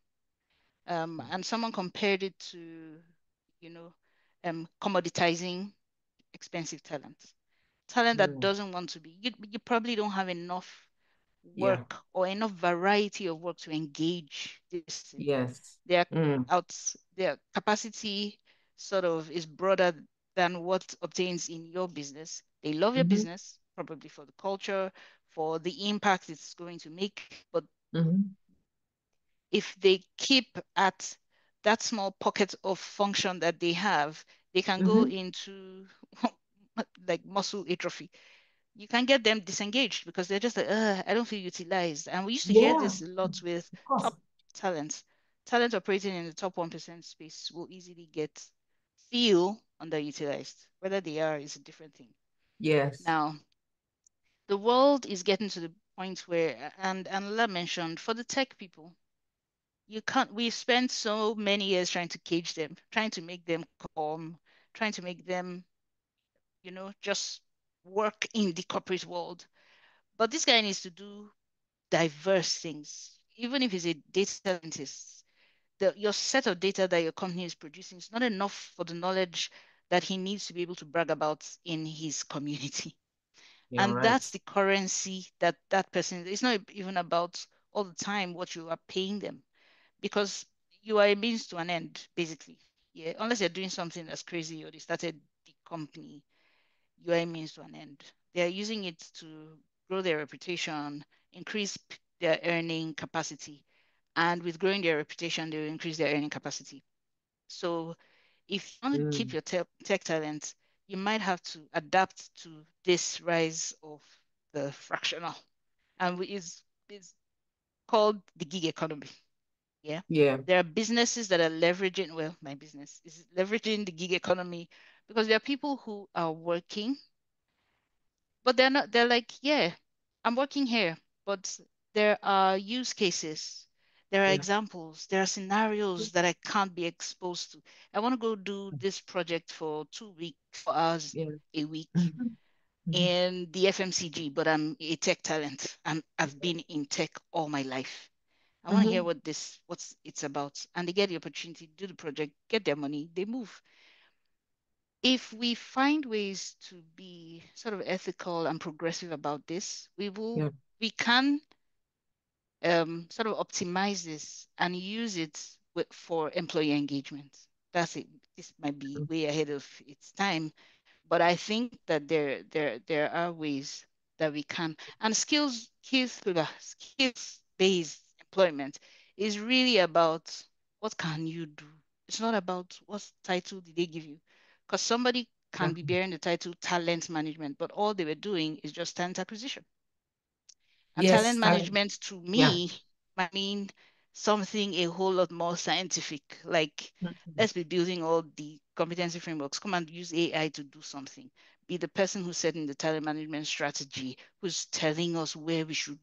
Um, and someone compared it to, you know, um, commoditizing expensive talent. Talent that mm. doesn't want to be, you, you probably don't have enough work yeah. or enough variety of work to engage this. Yes. Their mm. out their capacity sort of is broader than what obtains in your business. They love mm-hmm. your business, probably for the culture, for the impact it's going to make. But mm-hmm. if they keep at that small pocket of function that they have, they can mm-hmm. go into <laughs> like muscle atrophy you can get them disengaged because they're just like, I don't feel utilized. And we used to yeah. hear this a lot with top talents. Talent operating in the top 1% space will easily get feel underutilized. Whether they are is a different thing. Yes. Now, the world is getting to the point where, and Lola mentioned, for the tech people, you can't, we spent so many years trying to cage them, trying to make them calm, trying to make them, you know, just work in the corporate world. But this guy needs to do diverse things. Even if he's a data scientist, the, your set of data that your company is producing is not enough for the knowledge that he needs to be able to brag about in his community. <laughs> You're and right. that's the currency that that person, it's not even about all the time what you are paying them because you are a means to an end, basically. Yeah, unless you're doing something that's crazy or they started the company, you are a means to an end. They're using it to grow their reputation, increase their earning capacity. And with growing their reputation, they will increase their earning capacity. So if you want to mm. keep your te tech talent, you might have to adapt to this rise of the fractional. And it's, it's called the gig economy. Yeah. Yeah. There are businesses that are leveraging, well, my business is leveraging the gig economy because there are people who are working, but they're not, they're like, yeah, I'm working here, but there are use cases, there are yeah. examples, there are scenarios that I can't be exposed to. I want to go do this project for two weeks, for hours yeah. a week. Mm-hmm. In the FMCG, but I'm a tech talent. I'm, I've been in tech all my life. I want to mm-hmm. hear what this what's it's about. And they get the opportunity to do the project, get their money, they move. If we find ways to be sort of ethical and progressive about this, we will yeah. we can um, sort of optimize this and use it with, for employee engagement. That's it. This might be way ahead of its time, but I think that there there there are ways that we can and skills skills skills based employment is really about what can you do. It's not about what title did they give you, because somebody can be bearing the title talent management, but all they were doing is just talent acquisition. And yes, talent management I, to me yeah. I mean something a whole lot more scientific. Like mm-hmm. let's be building all the competency frameworks. Come and use AI to do something. Be the person who's setting the talent management strategy, who's telling us where we should,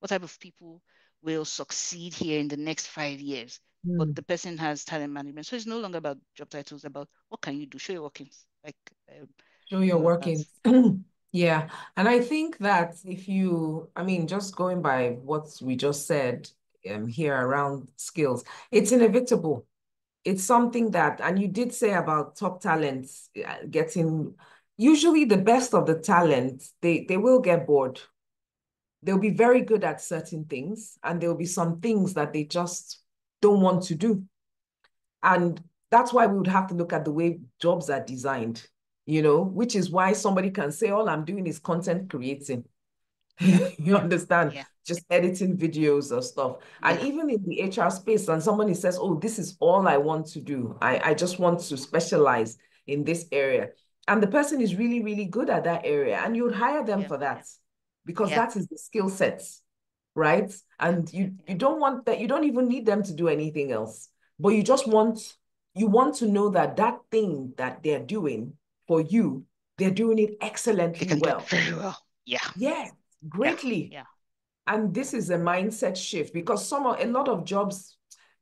what type of people will succeed here in the next five years. Mm. But the person has talent management. So it's no longer about job titles, about what can you do? Show your workings. Like um, show your workings. <clears throat> yeah. And I think that if you, I mean, just going by what we just said um, here around skills, it's inevitable. It's something that, and you did say about top talents uh, getting, usually the best of the talent, they, they will get bored they'll be very good at certain things and there'll be some things that they just don't want to do and that's why we would have to look at the way jobs are designed you know which is why somebody can say all i'm doing is content creating. <laughs> You understand? Yeah. just editing videos or stuff. Yeah. and even in the hr space and somebody says oh this is all i want to do. I i just want to specialize in this area. And the person is really really good at that area and you'd hire them yeah. for that because that is the skill sets, right? And you you don't want that, you don't even need them to do anything else, but you just want you want to know that that thing that they're doing for you, they're doing it excellently well. very well. Yeah. Yeah, greatly. Yeah. yeah. And this is a mindset shift because some a lot of jobs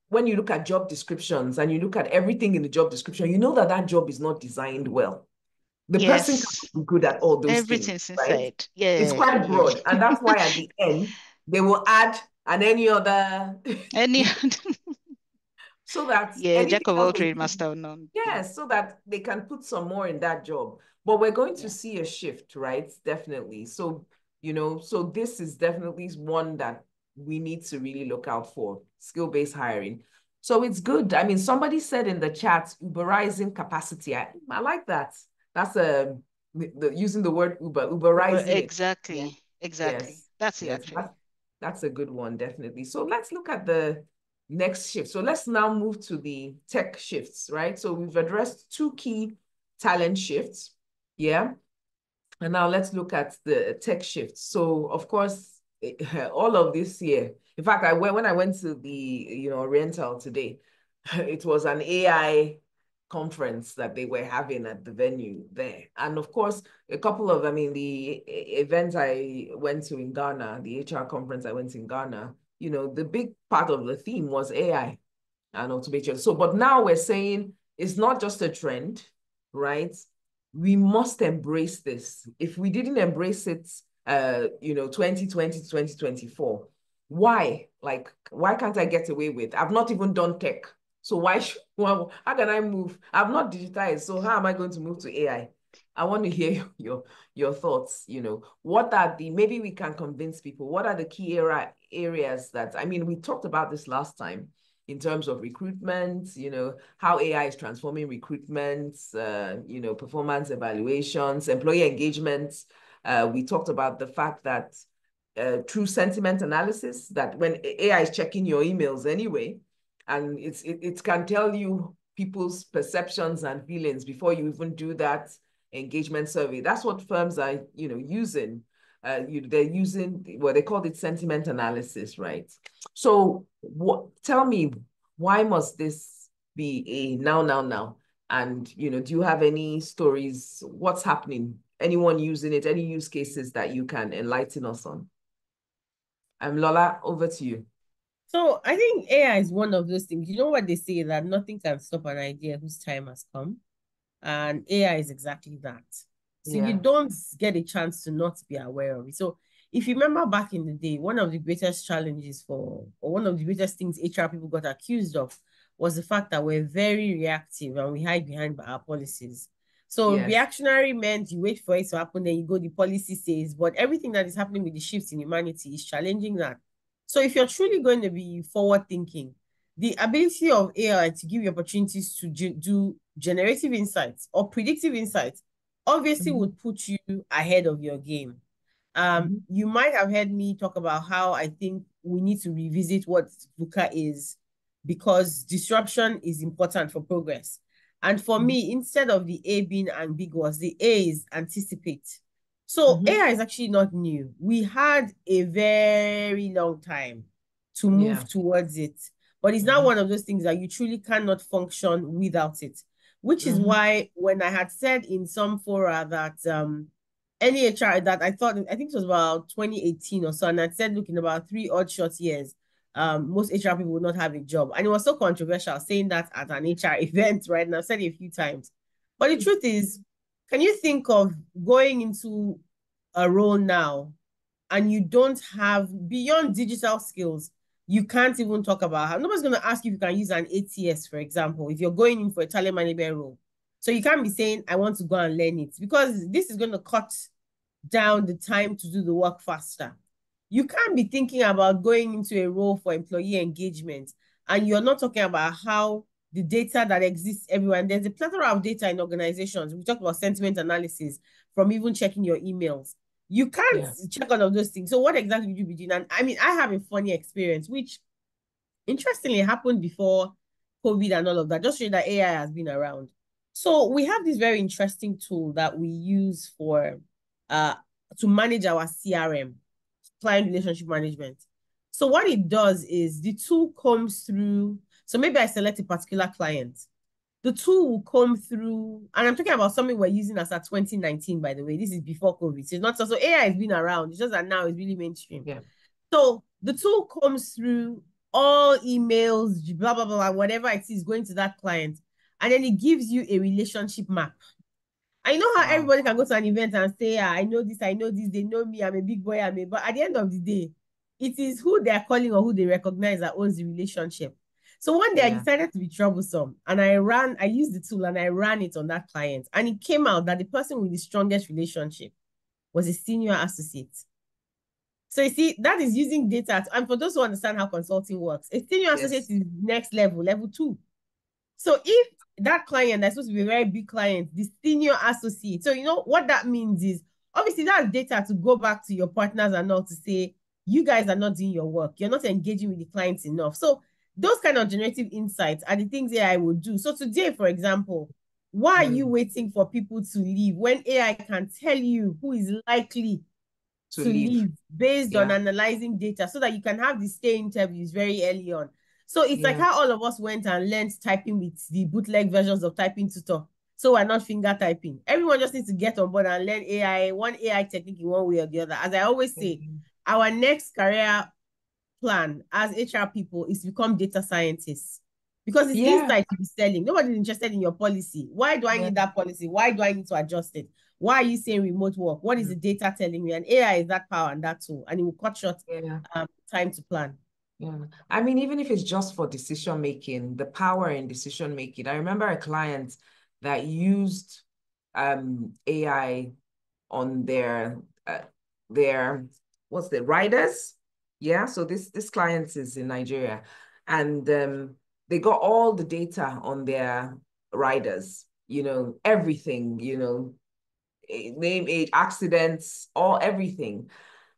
when you look at job descriptions and you look at everything in the job description, you know that that job is not designed well the yes. person can be good at all those Everything's things, inside. Right? Yeah. It's quite broad. <laughs> and that's why at the end they will add and any other any <laughs> so that yeah, jack of all trade, master of none. Yes, so that they can put some more in that job. But we're going to yeah. see a shift, right? Definitely. So, you know, so this is definitely one that we need to really look out for skill-based hiring. So it's good. I mean, somebody said in the chat, Uberizing capacity. I, I like that. That's a um, the, using the word Uber, Uberizing. Exactly, exactly. Yes. That's it. Yes, that's a good one, definitely. So let's look at the next shift. So let's now move to the tech shifts, right? So we've addressed two key talent shifts. Yeah. And now let's look at the tech shifts. So of course, <laughs> all of this year, in fact, I went when I went to the you know rental today, <laughs> it was an AI conference that they were having at the venue there. And of course, a couple of, I mean, the events I went to in Ghana, the HR conference I went to in Ghana, you know, the big part of the theme was AI and automation. So, but now we're saying it's not just a trend, right? We must embrace this. If we didn't embrace it, uh, you know, 2020 to 2024, why? Like, why can't I get away with? I've not even done tech so why <laughs> should, well, how can I move? I've not digitized, so how am I going to move to AI? I want to <laughs> hear your your thoughts. You know, what are the maybe we can convince people. What are the key area areas that I mean? We talked about this last time in terms of recruitment. You know how AI is transforming recruitment. Uh, you know, performance evaluations, employee engagements. Uh, we talked about the fact that uh, through sentiment analysis, that when AI is checking your emails anyway, and it's it, it can tell you people's perceptions and feelings before you even do that engagement survey. That's what firms are, you know, using. Uh, you, they're using what they called it sentiment analysis, right? So, what? Tell me, why must this be a now, now, now? And you know, do you have any stories? What's happening? Anyone using it? Any use cases that you can enlighten us on? Um, Lola, over to you. So I think AI is one of those things. You know what they say that nothing can stop an idea whose time has come. And AI is exactly that. So yeah. you don't get a chance to not be aware of it. So if you remember back in the day, one of the greatest challenges for, or one of the greatest things HR people got accused of was the fact that we're very reactive and we hide behind our policies. So yes. reactionary meant you wait for it to happen, then you go, the policy says, but everything that is happening with the shifts in humanity is challenging that. So if you're truly going to be forward thinking, the ability of AI to give you opportunities to do generative insights or predictive insights obviously mm-hmm. would put you ahead of your game. Um, mm-hmm. You might have heard me talk about how I think we need to revisit what VUCA is because disruption is important for progress. And for mm-hmm. me, instead of the A being ambiguous, the A is anticipate. So mm-hmm. AI is actually not new. We had a very long time to move yeah. towards it, but it's mm-hmm. not one of those things that you truly cannot function without it which is mm-hmm. why when I had said in some fora that um any HR that I thought I think it was about 2018 or so, and I said, look, in about three odd short years, um, most HR people would not have a job. And it was so controversial saying that at an HR <laughs> event, right? And I've said it a few times. But the truth is, can you think of going into a role now and you don't have beyond digital skills, you can't even talk about how nobody's going to ask you if you can use an ATS, for example, if you're going in for a talent management role. So you can't be saying, I want to go and learn it because this is going to cut down the time to do the work faster. You can't be thinking about going into a role for employee engagement and you're not talking about how the data that exists everywhere. And there's a plethora of data in organizations. We talked about sentiment analysis from even checking your emails. You can't check all of those things. So what exactly would you be doing? And I mean, I have a funny experience, which interestingly happened before COVID and all of that, just so that AI has been around. So we have this very interesting tool that we use for uh to manage our CRM, client relationship management. So what it does is the tool comes through. So maybe I select a particular client the tool will come through, and I'm talking about something we're using as at 2019, by the way. This is before COVID. So it's not so, so AI has been around, it's just that now it's really mainstream. Yeah. So the tool comes through all emails, blah, blah, blah, whatever it is going to that client. And then it gives you a relationship map. I know how wow. everybody can go to an event and say, ah, I know this, I know this, they know me, I'm a big boy, I'm a, but at the end of the day, it is who they're calling or who they recognize that owns the relationship. So one day yeah. I decided to be troublesome and I ran, I used the tool and I ran it on that client. And it came out that the person with the strongest relationship was a senior associate. So you see, that is using data. To, and for those who understand how consulting works, a senior yes. associate is next level, level two. So if that client that's supposed to be a very big client, the senior associate. So you know what that means is obviously that's data to go back to your partners and all to say, you guys are not doing your work. You're not engaging with the clients enough. So those kind of generative insights are the things AI will do. So today, for example, why mm. are you hmm. waiting for people to leave when AI can tell you who is likely to, to leave. leave. based yeah. on analyzing data so that you can have the stay interviews very early on. So it's yeah. like how all of us went and learned typing with the bootleg versions of typing tutor. So we're not finger typing. Everyone just needs to get on board and learn AI, one AI technique in one way or the other. As I always say, mm-hmm. our next career plan as HR people is to become data scientists because it's yeah. insight to be selling. Nobody's interested in your policy. Why do I yeah. need that policy? Why do I need to adjust it? Why are you saying remote work? What is the data telling me? And AI is that power and that tool, and it will cut short yeah. um, time to plan. Yeah. I mean, even if it's just for decision making, the power in decision making. I remember a client that used um, AI on their uh, their what's the riders? Yeah, so this this client is in Nigeria, and um, they got all the data on their riders. You know everything. You know, name, age, accidents, all everything,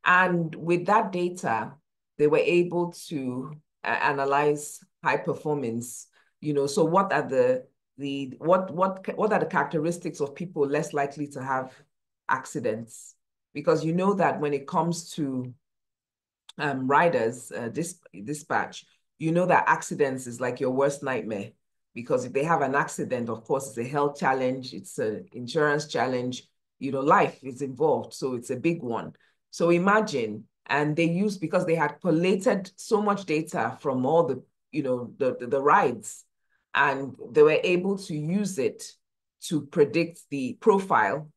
and with that data, they were able to uh, analyze high performance. You know, so what are the the what what what are the characteristics of people less likely to have accidents? Because you know that when it comes to um, riders uh, dis dispatch, you know that accidents is like your worst nightmare because if they have an accident, of course, it's a health challenge, it's an insurance challenge, you know, life is involved. So it's a big one. So imagine, and they used, because they had collated so much data from all the, you know, the, the, the rides, and they were able to use it to predict the profile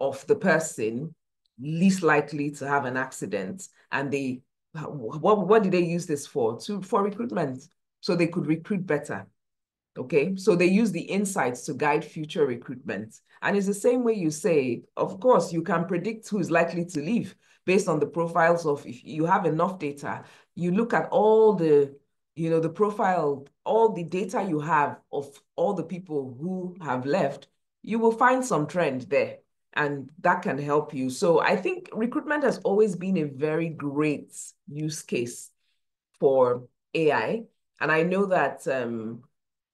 of the person least likely to have an accident. And they, what, what did they use this for? To, for recruitment. So they could recruit better. Okay, so they use the insights to guide future recruitment. And it's the same way you say, of course, you can predict who is likely to leave based on the profiles of, if you have enough data, you look at all the, you know, the profile, all the data you have of all the people who have left, you will find some trend there and that can help you. So I think recruitment has always been a very great use case for AI. And I know that um,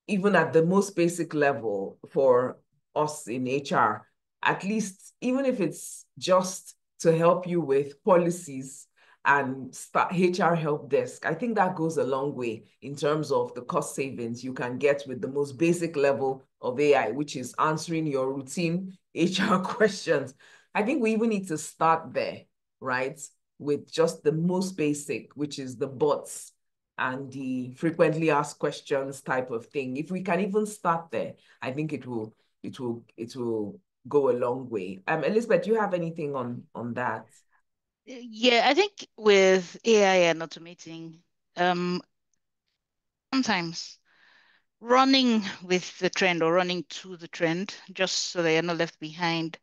even at the most basic level for us in HR, at least even if it's just to help you with policies and start HR help desk, I think that goes a long way in terms of the cost savings you can get with the most basic level of AI, which is answering your routine HR <laughs> questions. I think we even need to start there, right? With just the most basic, which is the bots and the frequently asked questions type of thing. If we can even start there, I think it will it will it will go a long way. Um, Elizabeth, do you have anything on on that? Yeah, I think with AI and automating, um, sometimes running with the trend or running to the trend just so they are not left behind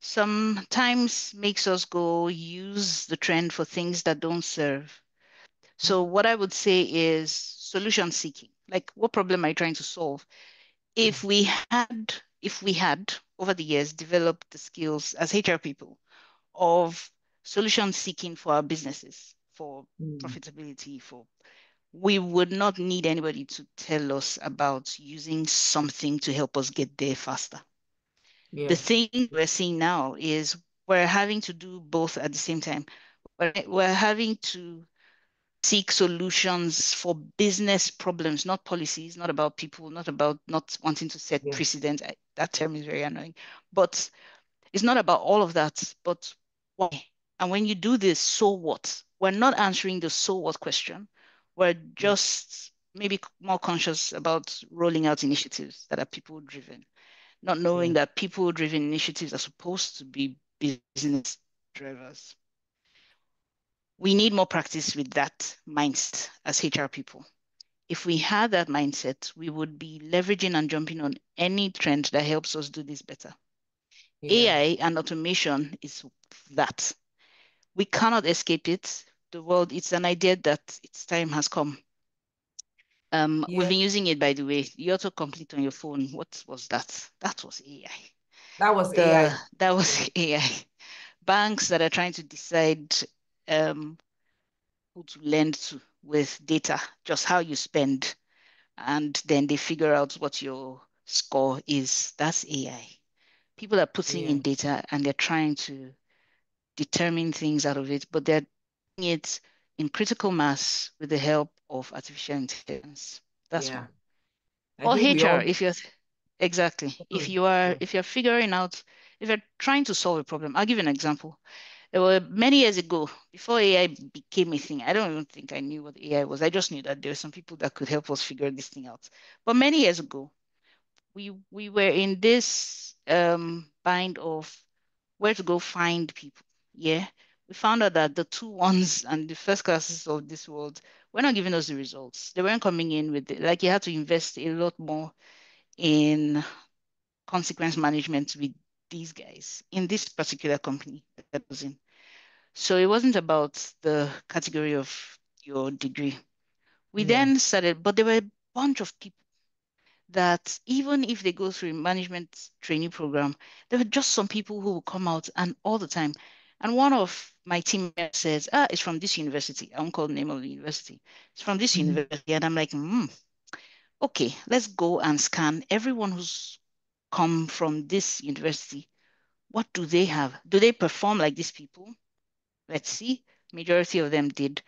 sometimes makes us go use the trend for things that don't serve. So what I would say is solution seeking. Like what problem are you trying to solve? If we had, if we had over the years developed the skills as HR people of solution seeking for our businesses, for mm. profitability, for we would not need anybody to tell us about using something to help us get there faster. Yeah. The thing we're seeing now is we're having to do both at the same time. We're, we're having to seek solutions for business problems, not policies, not about people, not about not wanting to set yeah. precedent. That term is very annoying. But it's not about all of that, but why? And when you do this, so what? We're not answering the so what question. We're mm. just maybe more conscious about rolling out initiatives that are people driven, not knowing yeah. that people driven initiatives are supposed to be business drivers. We need more practice with that mindset as HR people. If we had that mindset, we would be leveraging and jumping on any trend that helps us do this better. Yeah. AI and automation is that. We cannot escape it. The world, it's an idea that its time has come. Um, yeah. We've been using it, by the way. The autocomplete on your phone, what was that? That was AI. That was the, AI. That was <laughs> AI. Banks that are trying to decide um, who to lend to with data, just how you spend, and then they figure out what your score is. That's AI people are putting yeah. in data and they're trying to determine things out of it, but they're doing it in critical mass with the help of artificial intelligence. That's yeah. one. Or HR, all... if you're exactly if you are yeah. if you're figuring out if you're trying to solve a problem. I'll give you an example. There were many years ago, before AI became a thing, I don't even think I knew what AI was. I just knew that there were some people that could help us figure this thing out. But many years ago, we we were in this um, bind of where to go find people. Yeah, we found out that the two ones <laughs> and the first classes of this world were not giving us the results. They weren't coming in with it. Like you had to invest a lot more in consequence management with these guys in this particular company that I was in. So it wasn't about the category of your degree. We Yeah. then started, but there were a bunch of people that even if they go through a management training program, there were just some people who will come out and all the time. And one of my teammates says, ah, it's from this university. I won't call the name of the university. It's from this Mhm. university. And I'm like, hmm, okay, let's go and scan everyone who's come from this university. What do they have? Do they perform like these people? Let's see. Majority of them did.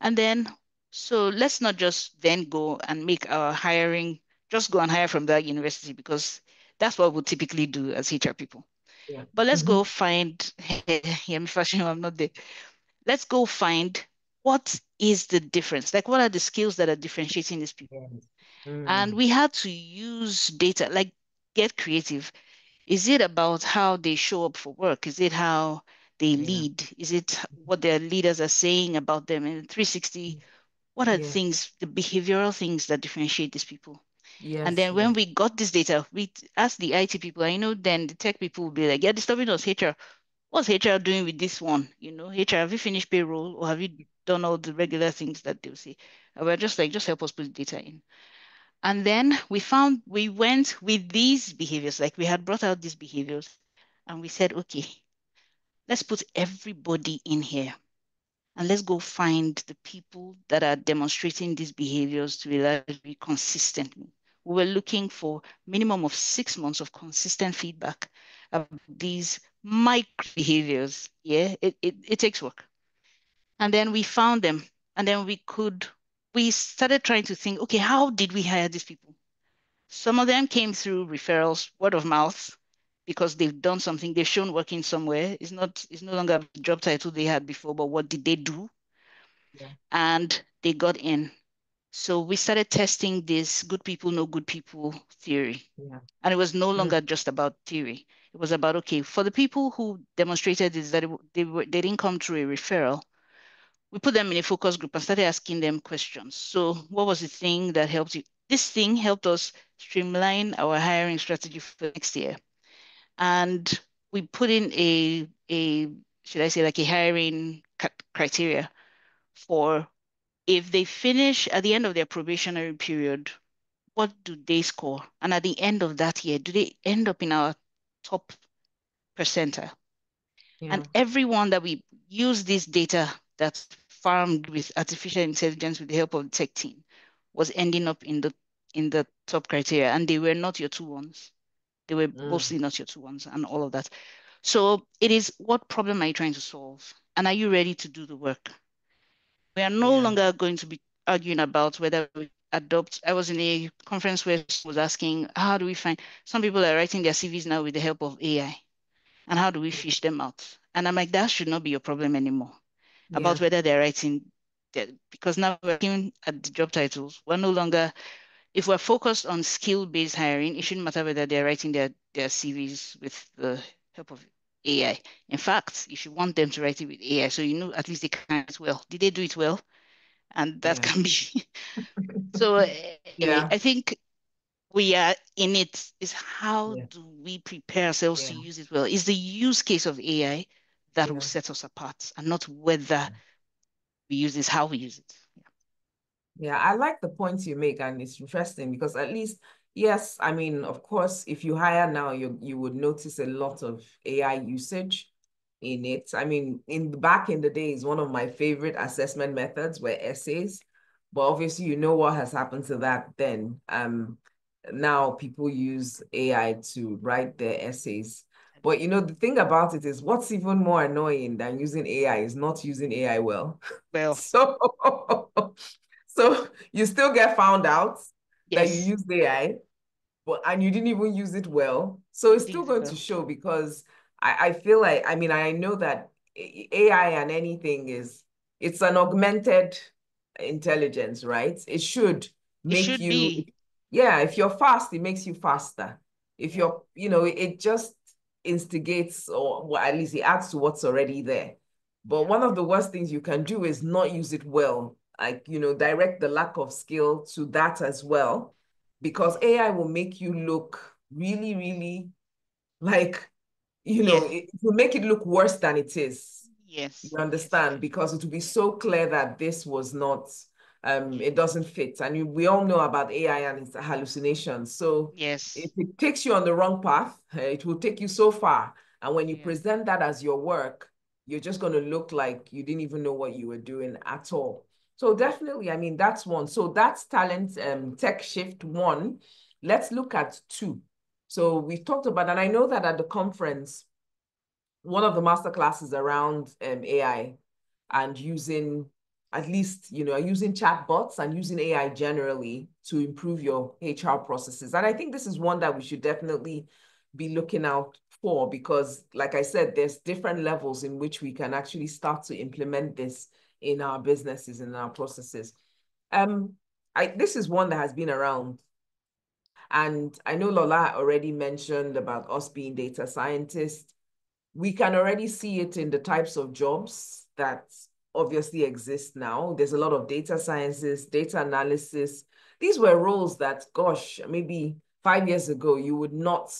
And then, so let's not just then go and make our hiring, just go and hire from that university because that's what we typically do as HR people. Yeah. But let's Mhm. go find, <laughs> Yemi Fashion, <laughs> I'm not there. Let's go find what is the difference? Like, what are the skills that are differentiating these people? Yes. And Mm. we had to use data, like get creative. Is it about how they show up for work? Is it how they Yeah. lead? Is it what their leaders are saying about them? In 360, what are the things, the behavioral things that differentiate these people? And then when we got this data, we asked the IT people, I know then the tech people will be like, yeah, disturbing us HR. What's HR doing with this one? You know, HR, have you finished payroll or have you done all the regular things that they'll say? And we're just like, just help us put the data in. And then we found, we went with these behaviors, like we had brought out these behaviors and we said, okay, let's put everybody in here and let's go find the people that are demonstrating these behaviors to reliably consistently. We were looking for minimum of six months of consistent feedback of these micro behaviors. Yeah, it, it, it takes work. And then we found them and then we could, we started trying to think, okay, how did we hire these people? Some of them came through referrals, word of mouth, because they've done something, they've shown working somewhere. It's not, it's no longer a job title they had before, but what did they do? Yeah. And they got in. So we started testing this good people, no good people theory. Yeah. And it was no Mm. longer just about theory. It was about, okay, for the people who demonstrated this, that it, they, were, they didn't come through a referral, we put them in a focus group and started asking them questions. So what was the thing that helped you? This thing helped us streamline our hiring strategy for next year. And we put in a, a should I say, like a hiring criteria for if they finish at the end of their probationary period, what do they score? And at the end of that year, do they end up in our top percentile? Yeah. And everyone that we use this data that's farmed with artificial intelligence with the help of the tech team was ending up in the in the top criteria. And they were not your two ones. They were Mm. mostly not your two ones and all of that. So it is what problem are you trying to solve? And are you ready to do the work? We are no Yeah. longer going to be arguing about whether we adopt. I was in a conference where I was asking, how do we find some people are writing their CVs now with the help of AI? And how do we fish them out? And I'm like, that should not be your problem anymore. About whether they're writing because now we're looking at the job titles. We're no longer if we're focused on skill-based hiring, it shouldn't matter whether they're writing their, their CVs with the help of AI. In fact, if you should want them to write it with AI so you know at least they can it well. Did they do it well? And that Yeah. can be <laughs> so <laughs> uh, Yeah. I think we are in it is how Yeah. do we prepare ourselves to use it well? Is the use case of AI that Yeah. will set us apart and not whether we use this, how we use it. Yeah, I like the points you make, and it's interesting because at least, yes, I mean, of course, if you hire now, you you would notice a lot of AI usage in it. I mean, in back in the days, one of my favorite assessment methods were essays, but obviously, you know what has happened to that then. Um, now people use AI to write their essays. But you know, the thing about it is what's even more annoying than using AI is not using AI well. Well, <laughs> So, so you still get found out that you yes, used AI, but and you didn't even use it well. So it's still going to show because I, I feel like, I mean, I know that AI and anything is it's an augmented intelligence, right? It should it make should you, be. yeah, if you're fast, it makes you faster. If you're, you know, it just instigates or well, at least it adds to what's already there. But one of the worst things you can do is not use it well. Like, you know, direct the lack of skill to that as well, because AI will make you look really, really like you know, yes. it will make it look worse than it is. Yes. You understand? Yes. Because it will be so clear that this was not um it doesn't fit and you, we all know about ai and its hallucinations so yes if it takes you on the wrong path it will take you so far and when you yeah. present that as your work you're just going to look like you didn't even know what you were doing at all so definitely i mean that's one. So that's talent um tech shift one. Let's look at two. So we've talked about and i know that at the conference one of the master classes around um, ai and using at least, you know, using chatbots and using AI generally to improve your HR processes. And I think this is one that we should definitely be looking out for because, like I said, there's different levels in which we can actually start to implement this in our businesses and our processes. Um, I, this is one that has been around. And I know Lola already mentioned about us being data scientists. We can already see it in the types of jobs that obviously exist now. There's a lot of data sciences, data analysis. These were roles that, gosh, maybe five years ago, you would not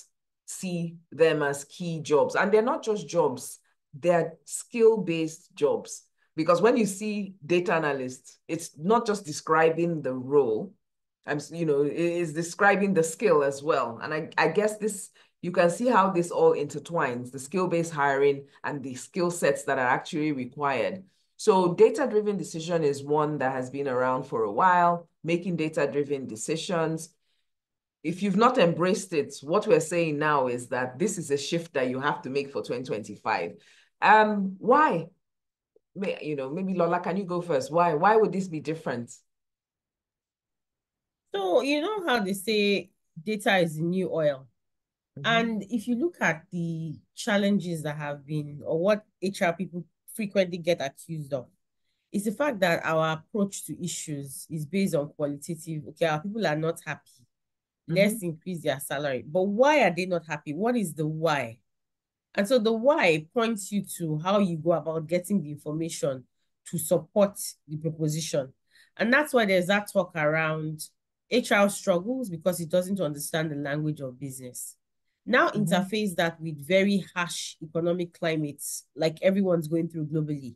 see them as key jobs. And they're not just jobs, they're skill-based jobs. Because when you see data analysts, it's not just describing the role, I'm, you know, it is describing the skill as well. And I, I guess this, you can see how this all intertwines, the skill-based hiring and the skill sets that are actually required. So data-driven decision is one that has been around for a while, making data-driven decisions. If you've not embraced it, what we're saying now is that this is a shift that you have to make for 2025. Um, why? You know, maybe Lola, can you go first? Why? Why would this be different? So you know how they say data is the new oil. Mm -hmm. And if you look at the challenges that have been, or what HR people frequently get accused of it's the fact that our approach to issues is based on qualitative. Okay, our people are not happy. Mm-hmm. Let's increase their salary. But why are they not happy? What is the why? And so the why points you to how you go about getting the information to support the proposition. And that's why there's that talk around HR struggles because it doesn't understand the language of business. Now mm-hmm. interface that with very harsh economic climates like everyone's going through globally.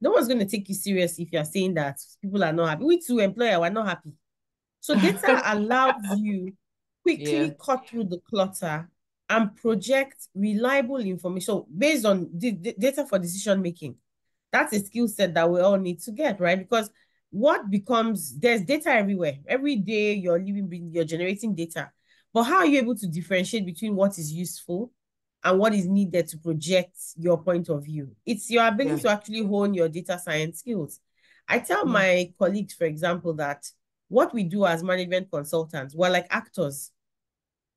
No one's going to take you serious if you're saying that people are not happy. We too, employer, we're not happy. So data <laughs> allows you quickly yeah. cut through the clutter and project reliable information so based on the, the data for decision making. That's a skill set that we all need to get, right? Because what becomes there's data everywhere. Every day you're living, you're generating data. But how are you able to differentiate between what is useful and what is needed to project your point of view? It's your ability yeah. to actually hone your data science skills. I tell mm. my colleagues, for example, that what we do as management consultants, we're like actors.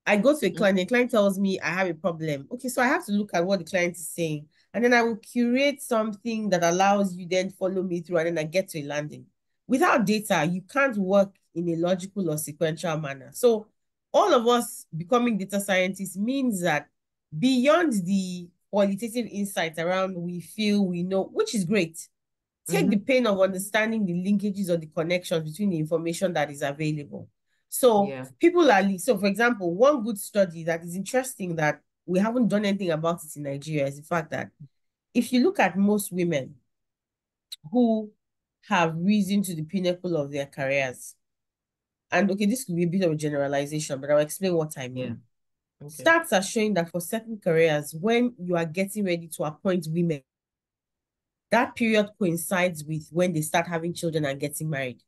I go to a client, the client tells me I have a problem. Okay, so I have to look at what the client is saying. And then I will curate something that allows you then follow me through and then I get to a landing. Without data, you can't work in a logical or sequential manner. So all of us becoming data scientists means that beyond the qualitative insights around we feel we know, which is great, take mm -hmm. the pain of understanding the linkages or the connections between the information that is available. So yeah. people are, so for example, one good study that is interesting that we haven't done anything about it in Nigeria is the fact that if you look at most women who have risen to the pinnacle of their careers, and okay, this could be a bit of a generalization, but I'll explain what I mean. Yeah. Okay. Stats are showing that for certain careers, when you are getting ready to appoint women, that period coincides with when they start having children and getting married.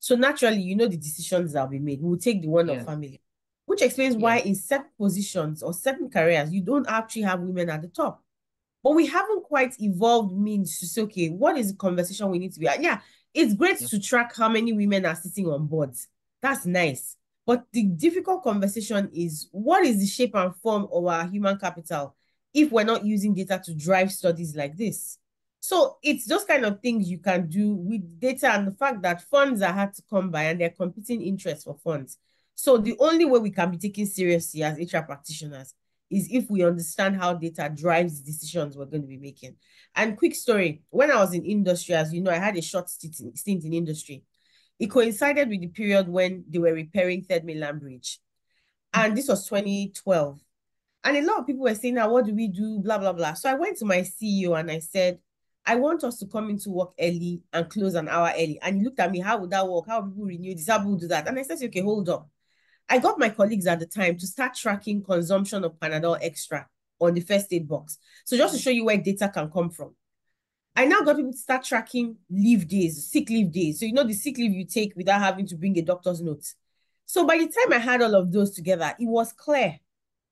So naturally, you know the decisions that will be made. We'll take the one yeah. of family, which explains yeah. why in certain positions or certain careers, you don't actually have women at the top. But we haven't quite evolved means to say, okay, what is the conversation we need to be at? Yeah, it's great yeah. to track how many women are sitting on boards. That's nice. But the difficult conversation is what is the shape and form of our human capital if we're not using data to drive studies like this? So it's those kind of things you can do with data and the fact that funds are hard to come by and they're competing interests for funds. So the only way we can be taken seriously as HR practitioners is if we understand how data drives the decisions we're going to be making. And quick story, when I was in industry, as you know, I had a short stint in industry. It coincided with the period when they were repairing Third Mainland Bridge. And this was 2012. And a lot of people were saying, now, what do we do? Blah, blah, blah. So I went to my CEO and I said, I want us to come into work early and close an hour early. And he looked at me, how would that work? How people renew this? How people do that? And I said, okay, hold up. I got my colleagues at the time to start tracking consumption of Panadol Extra on the first aid box. So just to show you where data can come from. I now got people to start tracking leave days, sick leave days. So you know the sick leave you take without having to bring a doctor's note. So by the time I had all of those together, it was clear.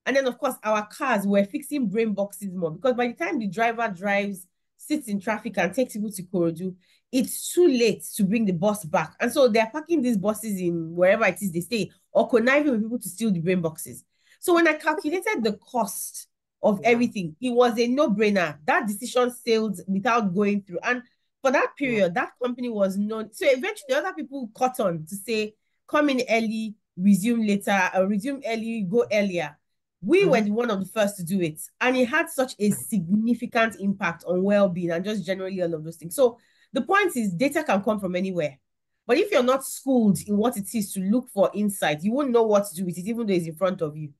And then of course our cars were fixing brain boxes more because by the time the driver drives, sits in traffic and takes people to Ikorodu, it's too late to bring the bus back. And so they're packing these buses in wherever it is they stay or conniving with people to steal the brain boxes. So when I calculated the cost of yeah. everything. It was a no-brainer. That decision sailed without going through. And for that period, yeah. that company was known. So eventually other people caught on to say, come in early, resume later, or resume early, go earlier. We mm-hmm. were one of the first to do it. And it had such a significant impact on well-being and just generally all of those things. So the point is data can come from anywhere. But if you're not schooled in what it is to look for insight, you won't know what to do with it, even though it's in front of you.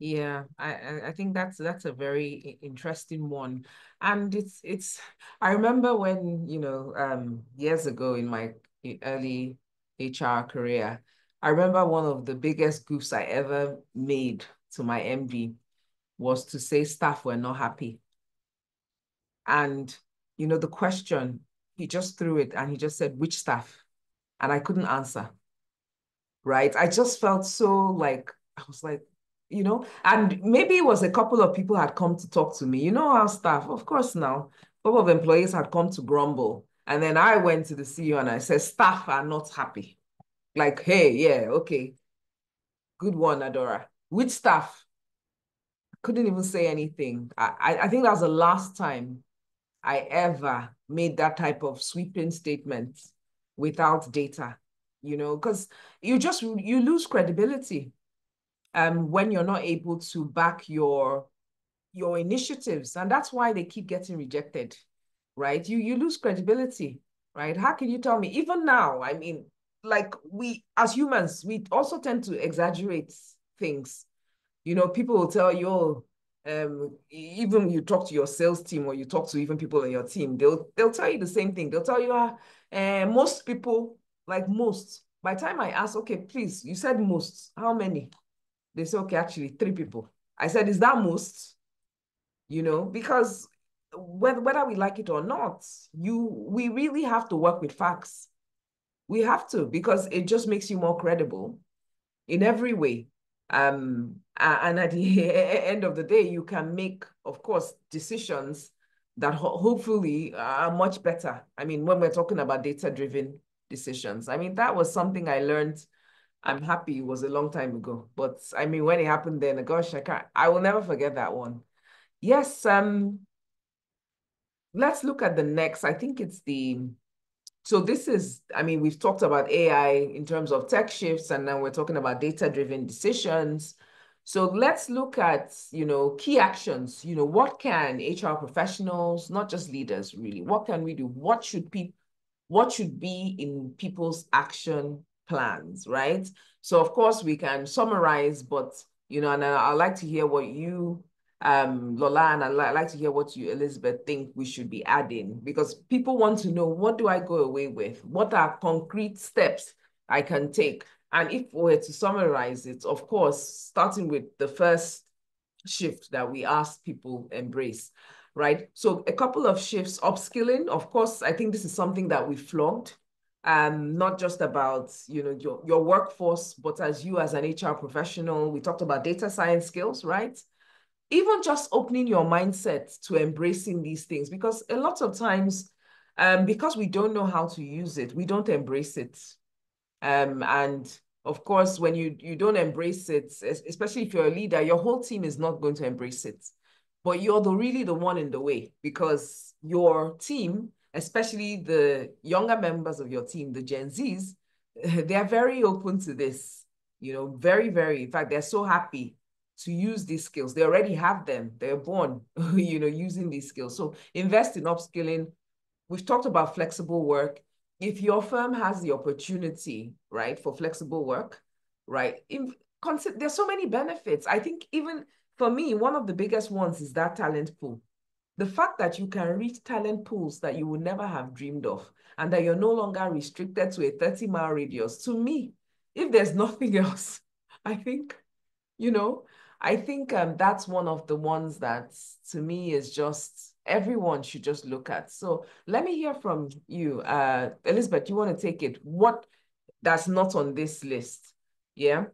Yeah, I I think that's that's a very interesting one. And it's it's I remember when, you know, um years ago in my early HR career, I remember one of the biggest goofs I ever made to my MD was to say staff were not happy. And you know, the question, he just threw it and he just said, which staff? And I couldn't answer. Right. I just felt so like I was like, you know, and maybe it was a couple of people had come to talk to me. You know, our staff, of course, now, a couple of employees had come to grumble. And then I went to the CEO and I said, staff are not happy. Like, hey, yeah, okay. Good one, Adora. Which staff? Couldn't even say anything. I, I, I think that was the last time I ever made that type of sweeping statement without data, you know, because you just, you lose credibility um, when you're not able to back your your initiatives, and that's why they keep getting rejected, right? You you lose credibility, right? How can you tell me even now? I mean, like we as humans, we also tend to exaggerate things. You know, people will tell you, oh, um, even you talk to your sales team or you talk to even people in your team, they'll they'll tell you the same thing. They'll tell you, uh, uh, most people, like most, by time I ask, okay, please, you said most, how many? They say, okay, actually, three people. I said, is that most? You know, because whether, whether we like it or not, you we really have to work with facts. We have to, because it just makes you more credible in every way. Um, and at the <laughs> end of the day, you can make, of course, decisions that ho hopefully are much better. I mean, when we're talking about data-driven decisions, I mean, that was something I learned I'm happy it was a long time ago. But I mean, when it happened then, gosh, I can't, I will never forget that one. Yes, um, let's look at the next. I think it's the, so this is, I mean, we've talked about AI in terms of tech shifts, and then we're talking about data-driven decisions. So let's look at, you know, key actions. You know, what can HR professionals, not just leaders really, what can we do? What should people, what should be in people's action plans, right? So of course we can summarize, but you know, and I, would like to hear what you, um, Lola, and I'd like to hear what you, Elizabeth, think we should be adding because people want to know what do I go away with? What are concrete steps I can take? And if we were to summarize it, of course, starting with the first shift that we ask people embrace, right? So a couple of shifts, upskilling, of course, I think this is something that we flogged um, not just about you know your, your workforce, but as you as an HR professional, we talked about data science skills, right? Even just opening your mindset to embracing these things, because a lot of times, um, because we don't know how to use it, we don't embrace it. Um, and of course, when you you don't embrace it, especially if you're a leader, your whole team is not going to embrace it. But you're the really the one in the way because your team especially the younger members of your team, the Gen Zs, <laughs> they are very open to this, you know, very, very, in fact, they're so happy to use these skills. They already have them. They're born, <laughs> you know, using these skills. So invest in upskilling. We've talked about flexible work. If your firm has the opportunity, right, for flexible work, right, in, consider, there's so many benefits. I think even for me, one of the biggest ones is that talent pool. The fact that you can reach talent pools that you would never have dreamed of and that you're no longer restricted to a 30 mile radius. To me, if there's <laughs> nothing else, I think, you know, I think um, that's one of the ones that to me is just everyone should just look at. So let me hear from you. Uh, Elizabeth, you want to take it? What that's not on this list? Yeah.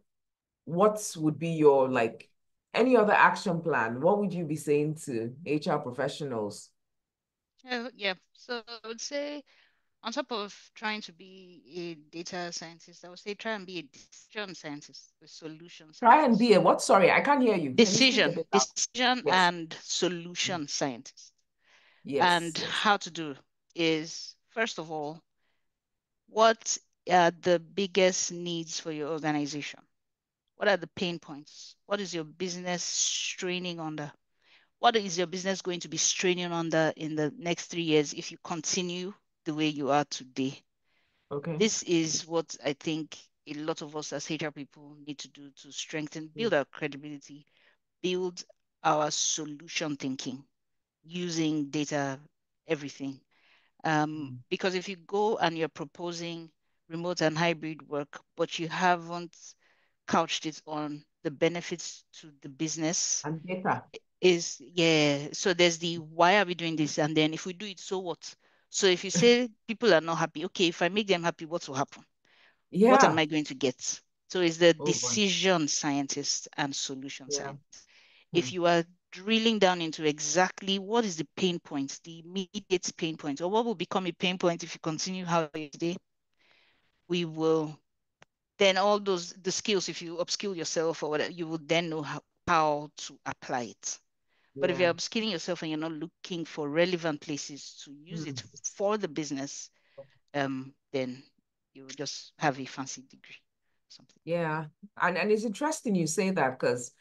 What would be your like any other action plan? What would you be saying to HR professionals? Uh, yeah, so I would say on top of trying to be a data scientist, I would say try and be a decision scientist, a solution scientist. Try and be a what? Sorry, I can't hear you. Decision, you decision yes. and solution scientist. Yes. And how to do is first of all, what are the biggest needs for your organization? What are the pain points? What is your business straining under? What is your business going to be straining under in the next three years if you continue the way you are today? Okay. This is what I think a lot of us as HR people need to do to strengthen, build our credibility, build our solution thinking using data, everything. Um, mm. Because if you go and you're proposing remote and hybrid work, but you haven't couched it on the benefits to the business and data is yeah so there's the why are we doing this and then if we do it so what so if you say people are not happy okay if i make them happy what will happen yeah what am i going to get so it's the oh, decision boy. scientist and solution yeah. scientist hmm. if you are drilling down into exactly what is the pain points the immediate pain points or what will become a pain point if you continue how you today we will then all those the skills if you upskill yourself or whatever you will then know how, how to apply it yeah. but if you're upskilling yourself and you're not looking for relevant places to use mm. it for the business um then you just have a fancy degree something yeah and and it's interesting you say that because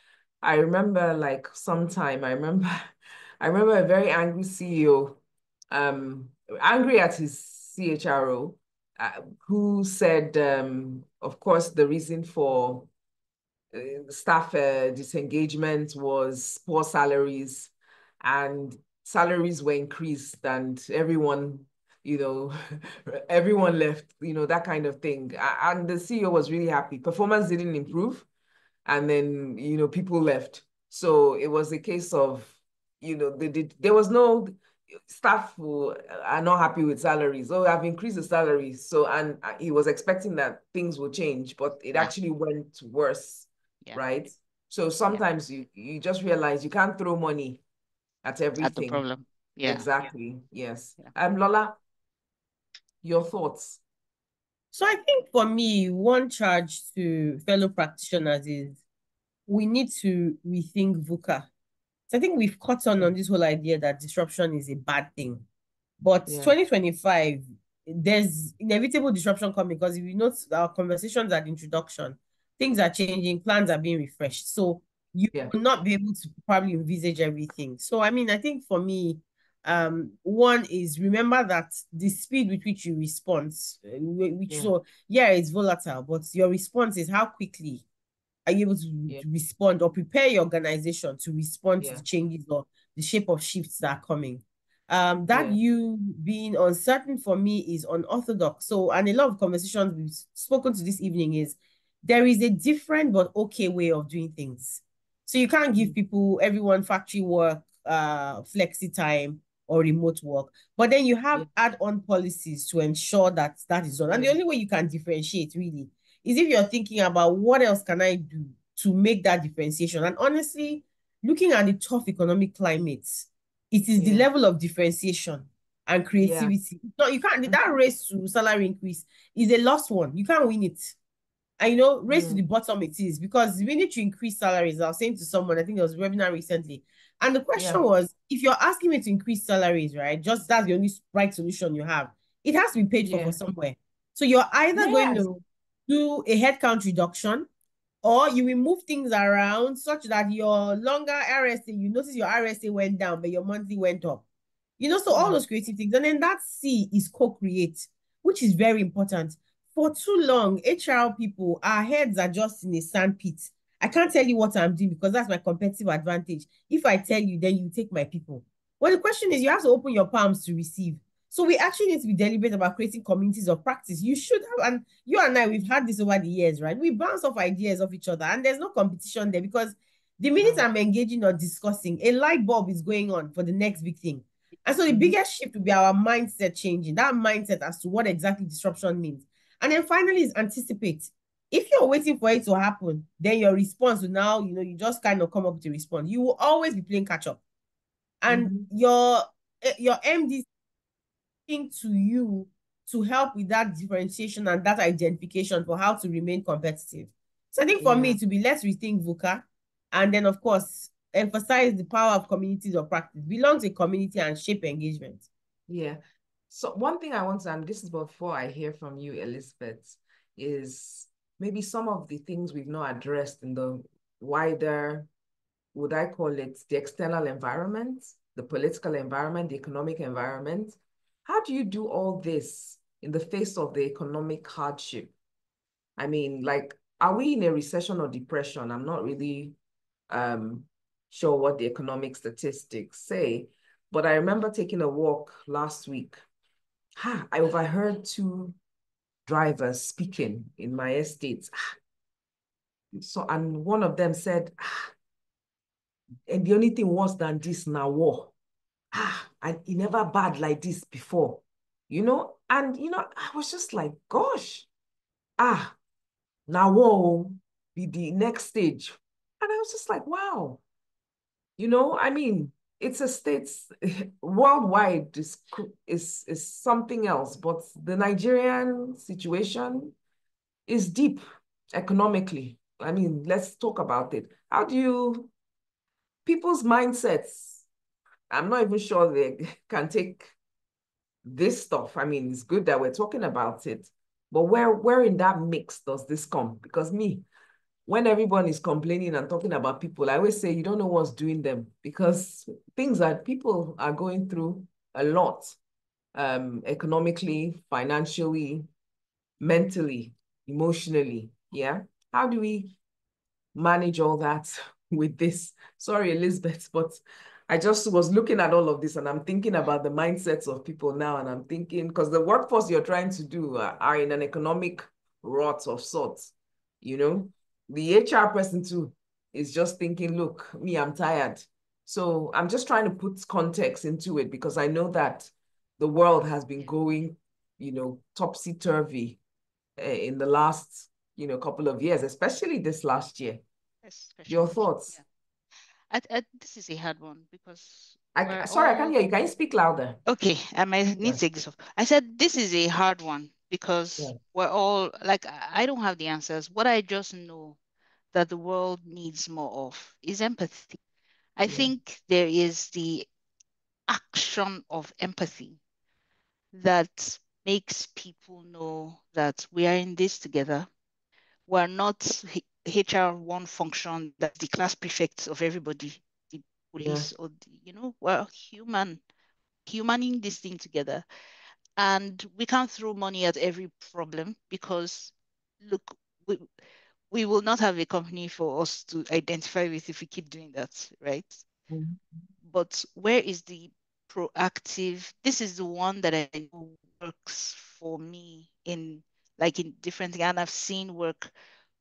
i remember like sometime i remember <laughs> i remember a very angry ceo um angry at his chro uh, who said, um, of course, the reason for staff uh, disengagement was poor salaries, and salaries were increased, and everyone, you know, <laughs> everyone left, you know, that kind of thing. And the CEO was really happy. Performance didn't improve, and then you know people left. So it was a case of, you know, they did. There was no staff who are not happy with salaries. Oh, I've increased the salaries. So, and he was expecting that things will change, but it actually went worse, yeah. right? So sometimes yeah. you, you just realize you can't throw money at everything. At the problem. Yeah. Exactly. Yes. Um, Lola, your thoughts? So I think for me, one charge to fellow practitioners is we need to rethink VUCA so I think we've caught on on this whole idea that disruption is a bad thing. But yeah. 2025, there's inevitable disruption coming because if you note our conversations at introduction, things are changing, plans are being refreshed. So you yeah. will not be able to probably envisage everything. So I mean, I think for me, um, one is remember that the speed with which you respond, uh, which yeah. so yeah, it's volatile, but your response is how quickly are you able to, yeah. respond or prepare your organization to respond yeah. to the changes or the shape of shifts that are coming? Um, that you being uncertain for me is unorthodox. So, and a lot of conversations we've spoken to this evening is there is a different but okay way of doing things. So you can't give mm. people everyone factory work, uh, flexi time or remote work, but then you have add-on policies to ensure that that is done. And the only way you can differentiate really is if you're thinking about what else can I do to make that differentiation. And honestly, looking at the tough economic climate, it is yeah. the level of differentiation and creativity. Yeah. No, you can't that race to salary increase is a lost one. You can't win it. You know, race mm. to the bottom it is because we need to increase salaries. I was saying to someone, I think it was webinar recently. And the question yeah. was if you're asking me to increase salaries, right? Just that's the only right solution you have. It has to be paid for, for somewhere. So you're either yes. going to do a headcount reduction or you will move things around such that your longer RSA, you notice your RSA went down, but your monthly went up. You know, so all those creative things. And then that C is co-create, which is very important. For too long, HR people, our heads are just in a sandpit. I can't tell you what I'm doing because that's my competitive advantage. If I tell you, then you take my people. Well, the question is you have to open your palms to receive. So we actually need to be deliberate about creating communities of practice. You should have, and you and I, we've had this over the years, right? We bounce off ideas of each other, and there's no competition there because the minute I'm engaging or discussing, a light bulb is going on for the next big thing. And so the mm-hmm. biggest shift will be our mindset changing, that mindset as to what exactly disruption means. And then finally is anticipate. If you're waiting for it to happen, then your response will now, you know, you just kind of come up with a response. You will always be playing catch up. And mm-hmm. your eh, your MD to you to help with that differentiation and that identification for how to remain competitive. So I think for yeah. me to be let's rethink VUCA and then of course emphasize the power of communities of practice, belong to a community and shape engagement. Yeah. So one thing I want to, and this is before I hear from you, Elizabeth, is maybe some of the things we've not addressed in the wider, would I call it the external environment, the political environment, the economic environment. How do you do all this in the face of the economic hardship? I mean, like, are we in a recession or depression? I'm not really um, sure what the economic statistics say, but I remember taking a walk last week. Ha, I overheard two drivers speaking in my estate. So, and one of them said, and the only thing worse than this now war. Ah, and it never bad like this before, you know? And, you know, I was just like, gosh, ah, now war be the next stage. And I was just like, wow, you know, I mean, it's a state <laughs> worldwide is, is is something else, but the Nigerian situation is deep economically. I mean, let's talk about it. How do you people's mindsets? I'm not even sure they <laughs> can take this stuff. I mean, it's good that we're talking about it, but where where in that mix does this come? Because me, when everyone is complaining and talking about people, I always say you don't know what's doing them because things that people are going through a lot um, economically, financially, mentally, emotionally. Yeah. How do we manage all that <laughs> with this? Sorry, Elizabeth, but I just was looking at all of this and I'm thinking about the mindsets of people now. And I'm thinking, because the workforce you're trying to do are, are in an economic rot of sorts, you know? The HR person too is just thinking, look, me, I'm tired. So I'm just trying to put context into it because I know that the world has been going, you know, topsy turvy uh, in the last, you know, couple of years, especially this last year. Especially Your thoughts? Yeah. I, I, this is a hard one because. I, sorry, all... I can't hear you. Can you speak louder? Okay, I might need to take this off. I said this is a hard one because yeah. we're all like I don't have the answers. What I just know that the world needs more of is empathy. I yeah. think there is the action of empathy that makes people know that we are in this together. We're not HR one function that the class prefects of everybody, the police yeah. or the, you know, we're human, humaning this thing together. And we can't throw money at every problem because look, we, we will not have a company for us to identify with if we keep doing that, right? Mm-hmm. But where is the proactive? This is the one that I works for me in like in different and I've seen work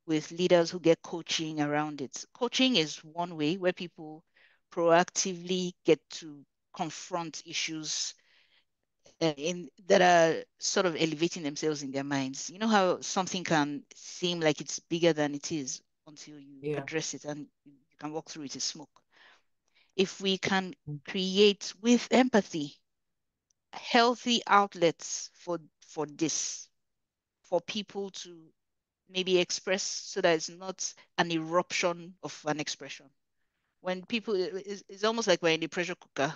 with leaders who get coaching around it. Coaching is one way where people proactively get to confront issues in that are sort of elevating themselves in their minds. You know how something can seem like it's bigger than it is until you yeah. address it and you can walk through it as smoke. If we can mm. create with empathy healthy outlets for for this, for people to maybe express so that it's not an eruption of an expression. When people, it's, it's almost like we're in a pressure cooker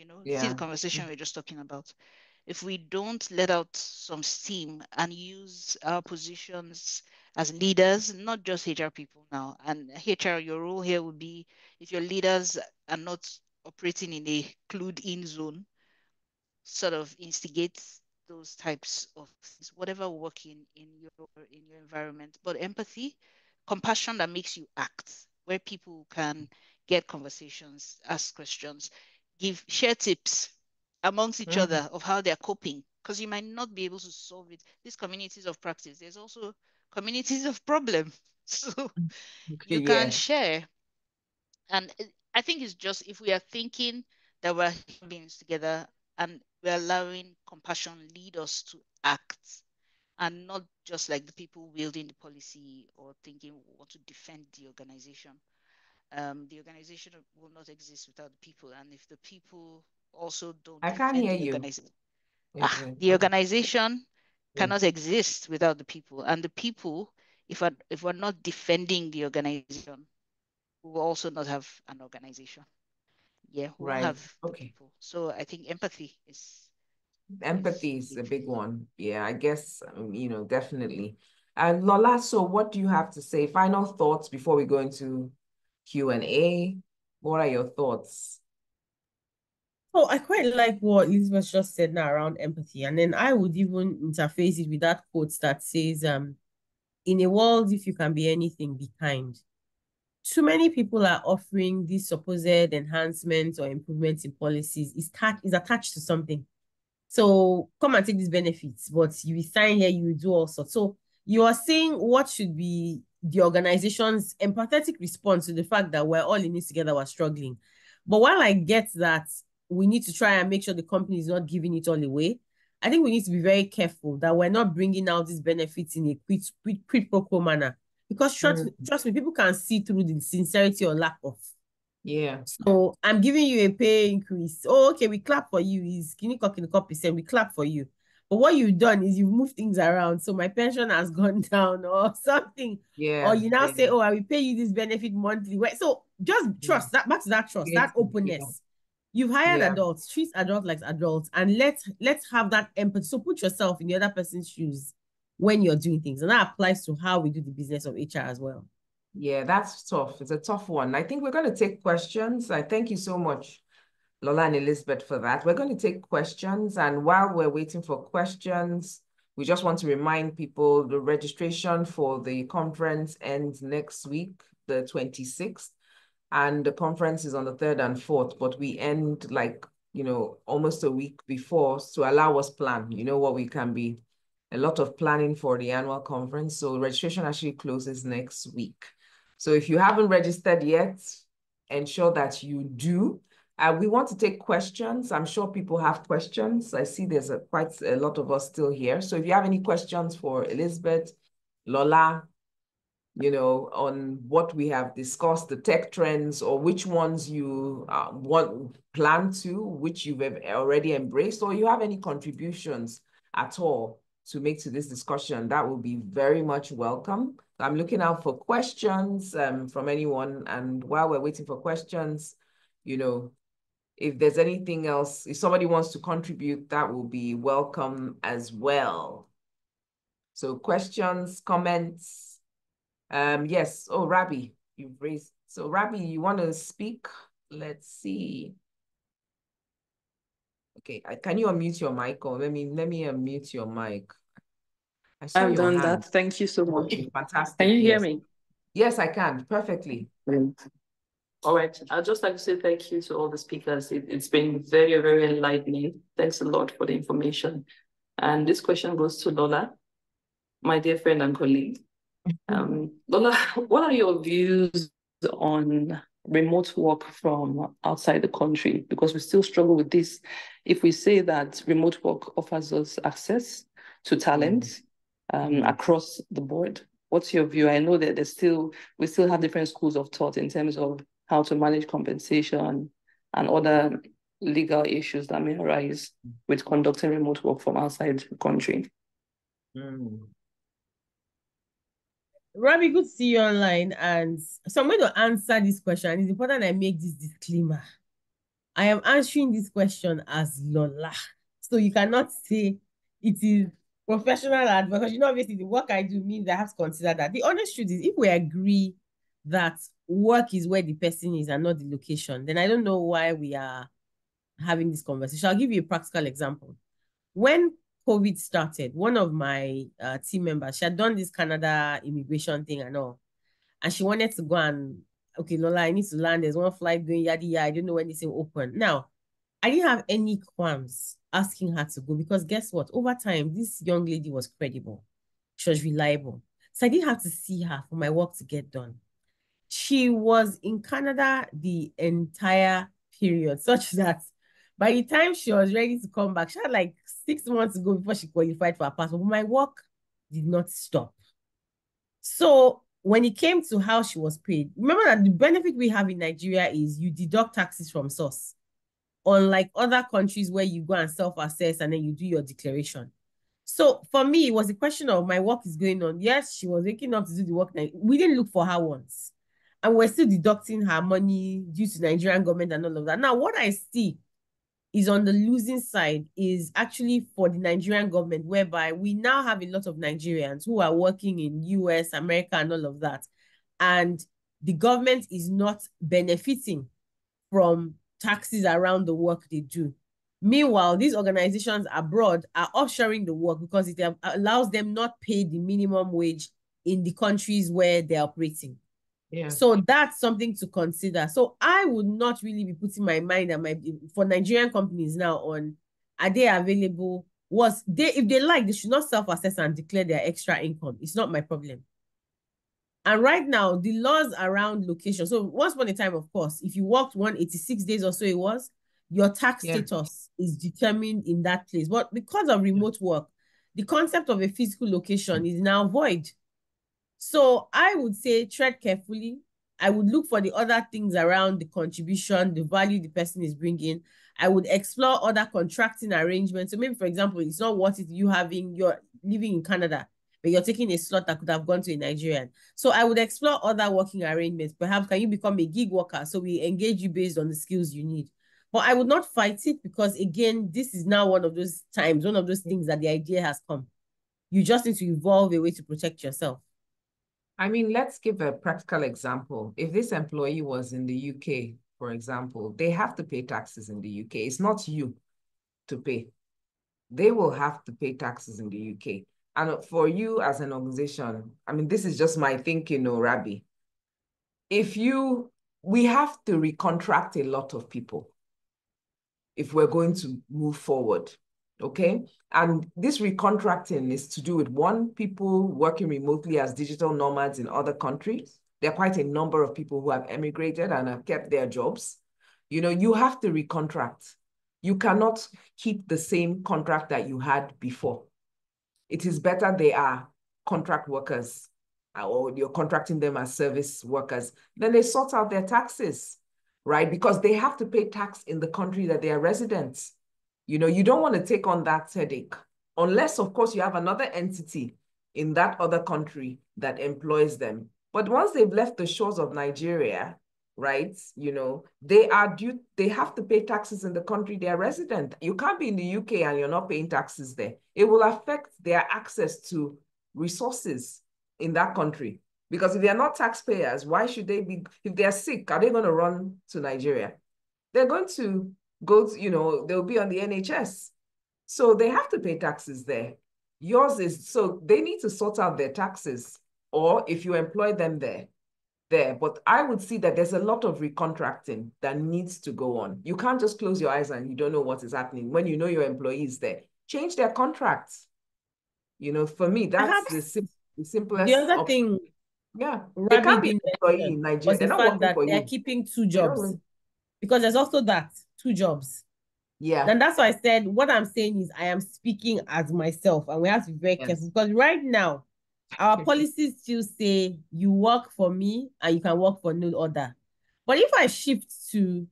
you know, yeah. see the conversation we are just talking about. If we don't let out some steam and use our positions as leaders, not just HR people now, and HR, your role here would be if your leaders are not operating in a clued in zone, sort of instigate those types of things, whatever working in your in your environment. But empathy, compassion that makes you act, where people can get conversations, ask questions, give share tips amongst each mm. other of how they're coping. Because you might not be able to solve it. These communities of practice, there's also communities of problem. <laughs> So you can share. And I think it's just if we are thinking that we're beings together and we're allowing compassion lead us to act and not just like the people wielding the policy or thinking we want to defend the organization. Um, the organization will not exist without the people. And if the people also don't I can't hear you. ah, the organization cannot exist without the people. And the people, if we're, if we're not defending the organization, we will also not have an organization. Yeah, we right. have okay. people. So I think empathy is empathy is a big one. Yeah, I guess um, you know definitely. And Lola, so what do you have to say? Final thoughts before we go into Q and A. What are your thoughts? Oh, I quite like what Elizabeth just said now around empathy. And then I would even interface it with that quote that says, um, in a world, if you can be anything, be kind. Too many people are offering these supposed enhancements or improvements in policies is, is attached to something. So come and take these benefits, but you sign here, you do all sorts. So you are saying what should be the organization's empathetic response to the fact that we're all in this together, we're struggling. But while I get that we need to try and make sure the company is not giving it all away. I think we need to be very careful that we're not bringing out these benefits in a quid, quid, quid pro quo manner. Because trust, mm. trust me, people can see through the sincerity or lack of. Yeah. So I'm giving you a pay increase. Oh, okay, we clap for you. Is skinny cock in the cup percent. We clap for you. But what you've done is you've moved things around. So my pension has <laughs> gone down or something. Yeah. Or you now yeah. say, oh, I will pay you this benefit monthly. So just mm. trust yeah. that back to that trust, that openness. You've hired yeah. adults, treat adults like adults, and let let's have that empathy. So put yourself in the other person's shoes when you're doing things, and that applies to how we do the business of HR as well. Yeah, that's tough. It's a tough one. I think we're going to take questions. I thank you so much, Lola and Elizabeth, for that. We're going to take questions, and while we're waiting for questions, we just want to remind people the registration for the conference ends next week, the 26th and the conference is on the third and fourth, but we end like, you know, almost a week before to allow us plan, you know, what we can be a lot of planning for the annual conference. So registration actually closes next week. So if you haven't registered yet, ensure that you do. Uh, we want to take questions. I'm sure people have questions. I see there's a, quite a lot of us still here. So if you have any questions for Elizabeth, Lola, you know, on what we have discussed, the tech trends, or which ones you uh, want plan to, which you've already embraced, or you have any contributions at all to make to this discussion, that will be very much welcome. I'm looking out for questions um, from anyone. And while we're waiting for questions, you know, if there's anything else, if somebody wants to contribute, that will be welcome as well. So questions, comments, um, yes. Oh, Rabbi, you've raised. So, Rabbi, you want to speak? Let's see. Okay, can you unmute your mic or let me let me unmute your mic. I have done hand. that. Thank you so much. Fantastic. Can you yes. hear me? Yes, I can perfectly. All right. I'd just like to say thank you to all the speakers. It, has been very, very enlightening. Thanks a lot for the information. And this question goes to Lola, my dear friend and colleague. <laughs> Um, Lola, what are your views on remote work from outside the country? Because we still struggle with this. If we say that remote work offers us access to talent mm-hmm. um, across the board, what's your view? I know that there's still we still have different schools of thought in terms of how to manage compensation and other legal issues that may arise with conducting remote work from outside the country. Mm. Good to see you online. And so I'm going to answer this question. It's important I make this disclaimer. I am answering this question as Lola. So you cannot say it is professional advice you know obviously the work I do means I have to consider that. The honest truth is if we agree that work is where the person is and not the location, then I don't know why we are having this conversation. I'll give you a practical example. When COVID started, one of my uh, team members, she had done this Canada immigration thing and all. and she wanted to go and okay, Lola, I need to land. There's one flight going yada yada. I don't know when this will open. Now, I didn't have any qualms asking her to go because guess what? Over time, this young lady was credible. She was reliable. So I didn't have to see her for my work to get done. She was in Canada the entire period, <laughs> such that by the time she was ready to come back, she had like six months to go before she qualified for her passport. But my work did not stop. So when it came to how she was paid, remember that the benefit we have in Nigeria is you deduct taxes from source. Unlike other countries where you go and self-assess and then you do your declaration. So for me, it was a question of my work is going on. Yes, she was waking up to do the work. We didn't look for her once. And we're still deducting her money due to Nigerian government and all of that. Now, what I see is on the losing side is actually for the Nigerian government, whereby we now have a lot of Nigerians who are working in US, America, and all of that. And the government is not benefiting from taxes around the work they do. Meanwhile, these organizations abroad are offshoring the work because it allows them not pay the minimum wage in the countries where they're operating. Yeah. So that's something to consider. So I would not really be putting my mind and my for Nigerian companies now on are they available? Was they if they like, they should not self-assess and declare their extra income. It's not my problem. And right now, the laws around location. So once upon a time, of course, if you worked 186 days or so it was, your tax yeah. status is determined in that place. But because of remote work, the concept of a physical location mm. is now void. So I would say tread carefully. I would look for the other things around the contribution, the value the person is bringing. I would explore other contracting arrangements. So maybe, for example, it's not what it you having, you're living in Canada, but you're taking a slot that could have gone to a Nigerian. So I would explore other working arrangements. Perhaps can you become a gig worker? So we engage you based on the skills you need. But I would not fight it because again, this is now one of those times, one of those things that the idea has come. You just need to evolve a way to protect yourself. I mean, let's give a practical example. If this employee was in the UK, for example, they have to pay taxes in the UK. It's not you to pay. They will have to pay taxes in the UK. And for you as an organization, I mean, this is just my thinking, oh, you know, Rabbi. If you, we have to recontract a lot of people if we're going to move forward okay? And this recontracting is to do with one, people working remotely as digital nomads in other countries. There are quite a number of people who have emigrated and have kept their jobs. You know, you have to recontract. You cannot keep the same contract that you had before. It is better they are contract workers uh, or you're contracting them as service workers. Then they sort out their taxes, right? Because they have to pay tax in the country that they are residents. You know, you don't want to take on that headache unless, of course, you have another entity in that other country that employs them. But once they've left the shores of Nigeria, right, you know, they are due, they have to pay taxes in the country they are resident. You can't be in the UK and you're not paying taxes there. It will affect their access to resources in that country. Because if they're not taxpayers, why should they be, if they're sick, are they going to run to Nigeria? They're going to go to, you know, they'll be on the NHS. So they have to pay taxes there. Yours is, so they need to sort out their taxes or if you employ them there, there. But I would see that there's a lot of recontracting that needs to go on. You can't just close your eyes and you don't know what is happening when you know your employees there. Change their contracts. You know, for me, that's the, sim the simplest. The other option. thing, yeah, they can't be employee in Nigeria. They're not working that for they're you. keeping two jobs because there's also that two jobs. Yeah. And that's why I said what I'm saying is I am speaking as myself, and we have to be very yes. careful because right now our policies still say you work for me and you can work for no other. But if I shift to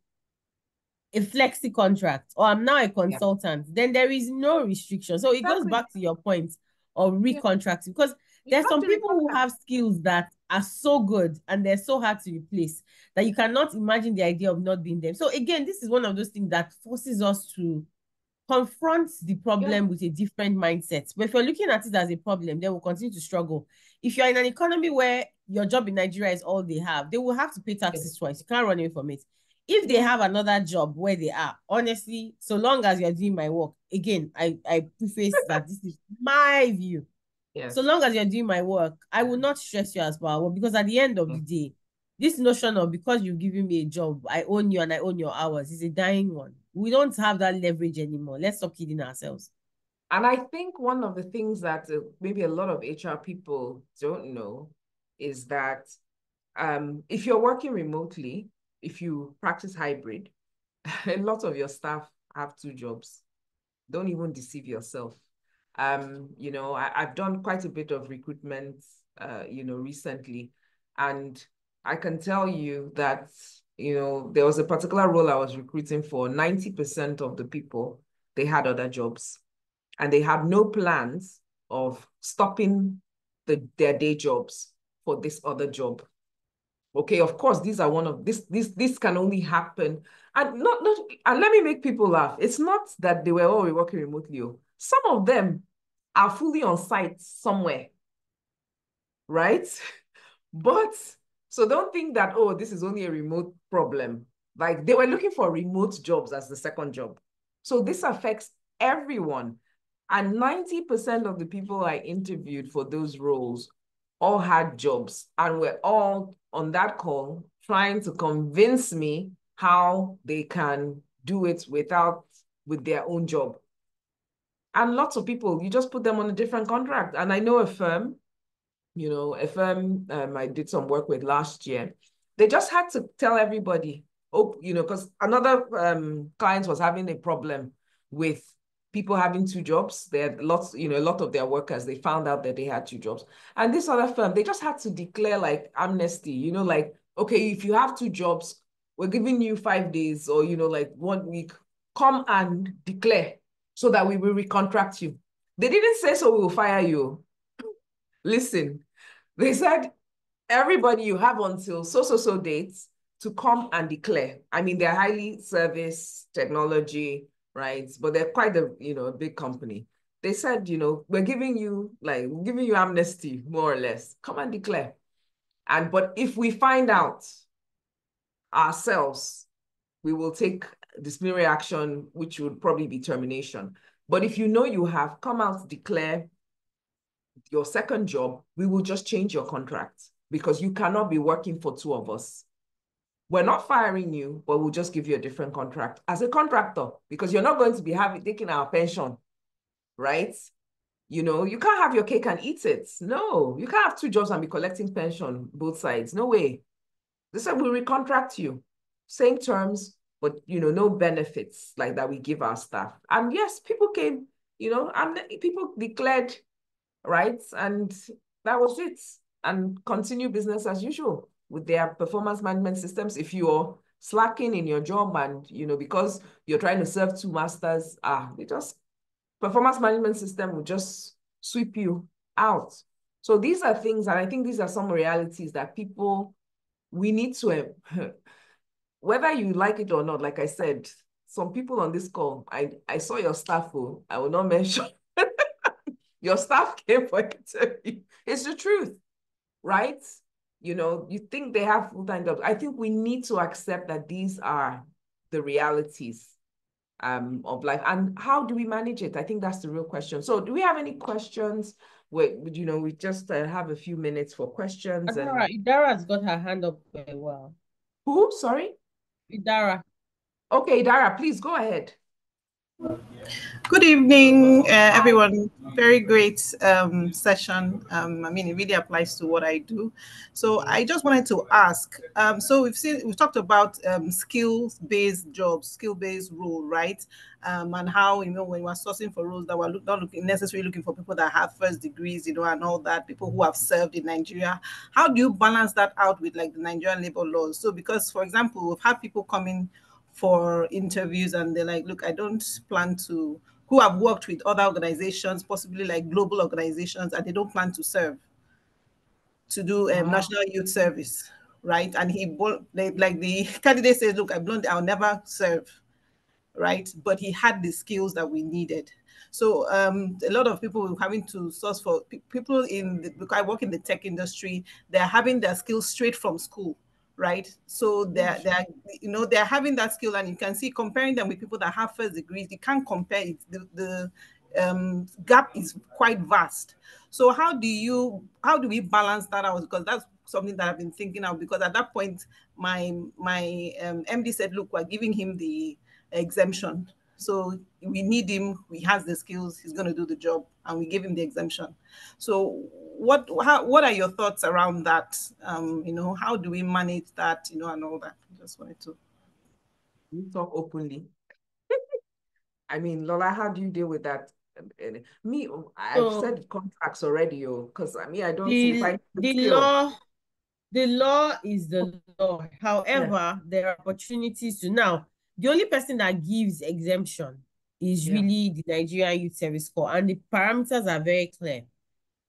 a flexi contract or I'm now a consultant, yeah. then there is no restriction. So it exactly. goes back to your point of recontracting because there's some people who have skills that are so good and they're so hard to replace that you cannot imagine the idea of not being them. So again, this is one of those things that forces us to confront the problem yeah. with a different mindset. But if you're looking at it as a problem, then we'll continue to struggle. If you're in an economy where your job in Nigeria is all they have, they will have to pay taxes yeah. twice. You can't run away from it. If they have another job where they are, honestly, so long as you're doing my work, again, I, I preface <laughs> that this is my view Yes. So long as you're doing my work, I will not stress you as well because at the end of the day, this notion of because you've given me a job, I own you and I own your hours is a dying one. We don't have that leverage anymore. Let's stop kidding ourselves. And I think one of the things that uh, maybe a lot of HR people don't know is that um, if you're working remotely, if you practice hybrid, <laughs> a lot of your staff have two jobs. Don't even deceive yourself. Um, you know, I, have done quite a bit of recruitment, uh, you know, recently, and I can tell you that, you know, there was a particular role I was recruiting for. 90% of the people, they had other jobs and they had no plans of stopping the, their day jobs for this other job. Okay, of course, these are one of this, this, this can only happen. And not, not and let me make people laugh. It's not that they were all working remotely. Some of them are fully on site somewhere. Right? <laughs> But so don't think that, oh, this is only a remote problem. Like they were looking for remote jobs as the second job. So this affects everyone. And 90% of the people I interviewed for those roles all had jobs and were all on that call trying to convince me how they can do it without with their own job. And lots of people, you just put them on a different contract. And I know a firm, you know, a firm um, I did some work with last year. They just had to tell everybody, oh, you know, because another um, client was having a problem with people having two jobs. They had lots, you know, a lot of their workers, they found out that they had two jobs. And this other firm, they just had to declare like amnesty, you know, like, okay, if you have two jobs, we're giving you five days or, you know, like one week, come and declare so that we will recontract you. They didn't say so we will fire you. Listen, they said everybody you have until so, so, so dates to come and declare. I mean, they're highly service technology, right? But they're quite a, you know, a big company. They said, you know, we're giving you like, we're giving you amnesty, more or less. Come and declare. And, but if we find out ourselves, we will take disciplinary action, which would probably be termination. But if you know you have come out declare your second job, we will just change your contract because you cannot be working for two of us. We're not firing you, but we'll just give you a different contract as a contractor because you're not going to be having taking our pension, right? You know, you can't have your cake and eat it. No, you can't have two jobs and be collecting pension both sides. No way. They said we'll recontract you. Same terms, but you know, no benefits like that we give our staff. And yes, people came, you know, and people declared, right? And that was it. And continue business as usual with their performance management systems. If you're slacking in your job and you know, because you're trying to serve two masters, ah, they just performance management system will just sweep you out. So these are things, and I think these are some realities that people we need to <laughs> whether you like it or not, like I said, some people on this call, I, I saw your staff, oh, I will not mention. <laughs> your staff came for interview. It's the truth, right? You know, you think they have full-time jobs. I think we need to accept that these are the realities um, of life. And how do we manage it? I think that's the real question. So do we have any questions? We, you know, we just uh, have a few minutes for questions. Dara, and... Dara's got her hand up very well. Who? Sorry? Idara. Okay, Idara, please go ahead. Good evening, uh, everyone. Very great um, session. Um, I mean, it really applies to what I do. So I just wanted to ask. Um, so we've seen we've talked about um, skills-based jobs, skill-based role, right? Um, and how you know when we're sourcing for roles that we're look, not looking necessarily looking for people that have first degrees, you know, and all that, people who have served in Nigeria. How do you balance that out with like the Nigerian labor laws? So because, for example, we've had people coming for interviews and they're like, look, I don't plan to, who have worked with other organizations, possibly like global organizations, and they don't plan to serve to do um, wow. national youth service, right? And he, like the <laughs> candidate says, look, I blunt, I'll never serve, right? But he had the skills that we needed. So um, a lot of people having to source for people in the, because I work in the tech industry, they're having their skills straight from school right? So they're they're you know they're having that skill, and you can see comparing them with people that have first degrees, you can't compare it. The, the um, gap is quite vast. So how do you how do we balance that out? Because that's something that I've been thinking of. Because at that point, my my um, MD said, "Look, we're giving him the exemption, so we need him. He has the skills. He's going to do the job, and we give him the exemption." So what how, what are your thoughts around that? Um, you know, how do we manage that? You know, and all that. Just wanted to. We talk openly. <laughs> I mean, Lola, how do you deal with that? Me, I've said contracts already, oh, because I mean, I don't the, see if the law. The law is the law. However, yeah. there are opportunities to now. The only person that gives exemption is yeah. really the Nigerian Youth Service Corps, and the parameters are very clear.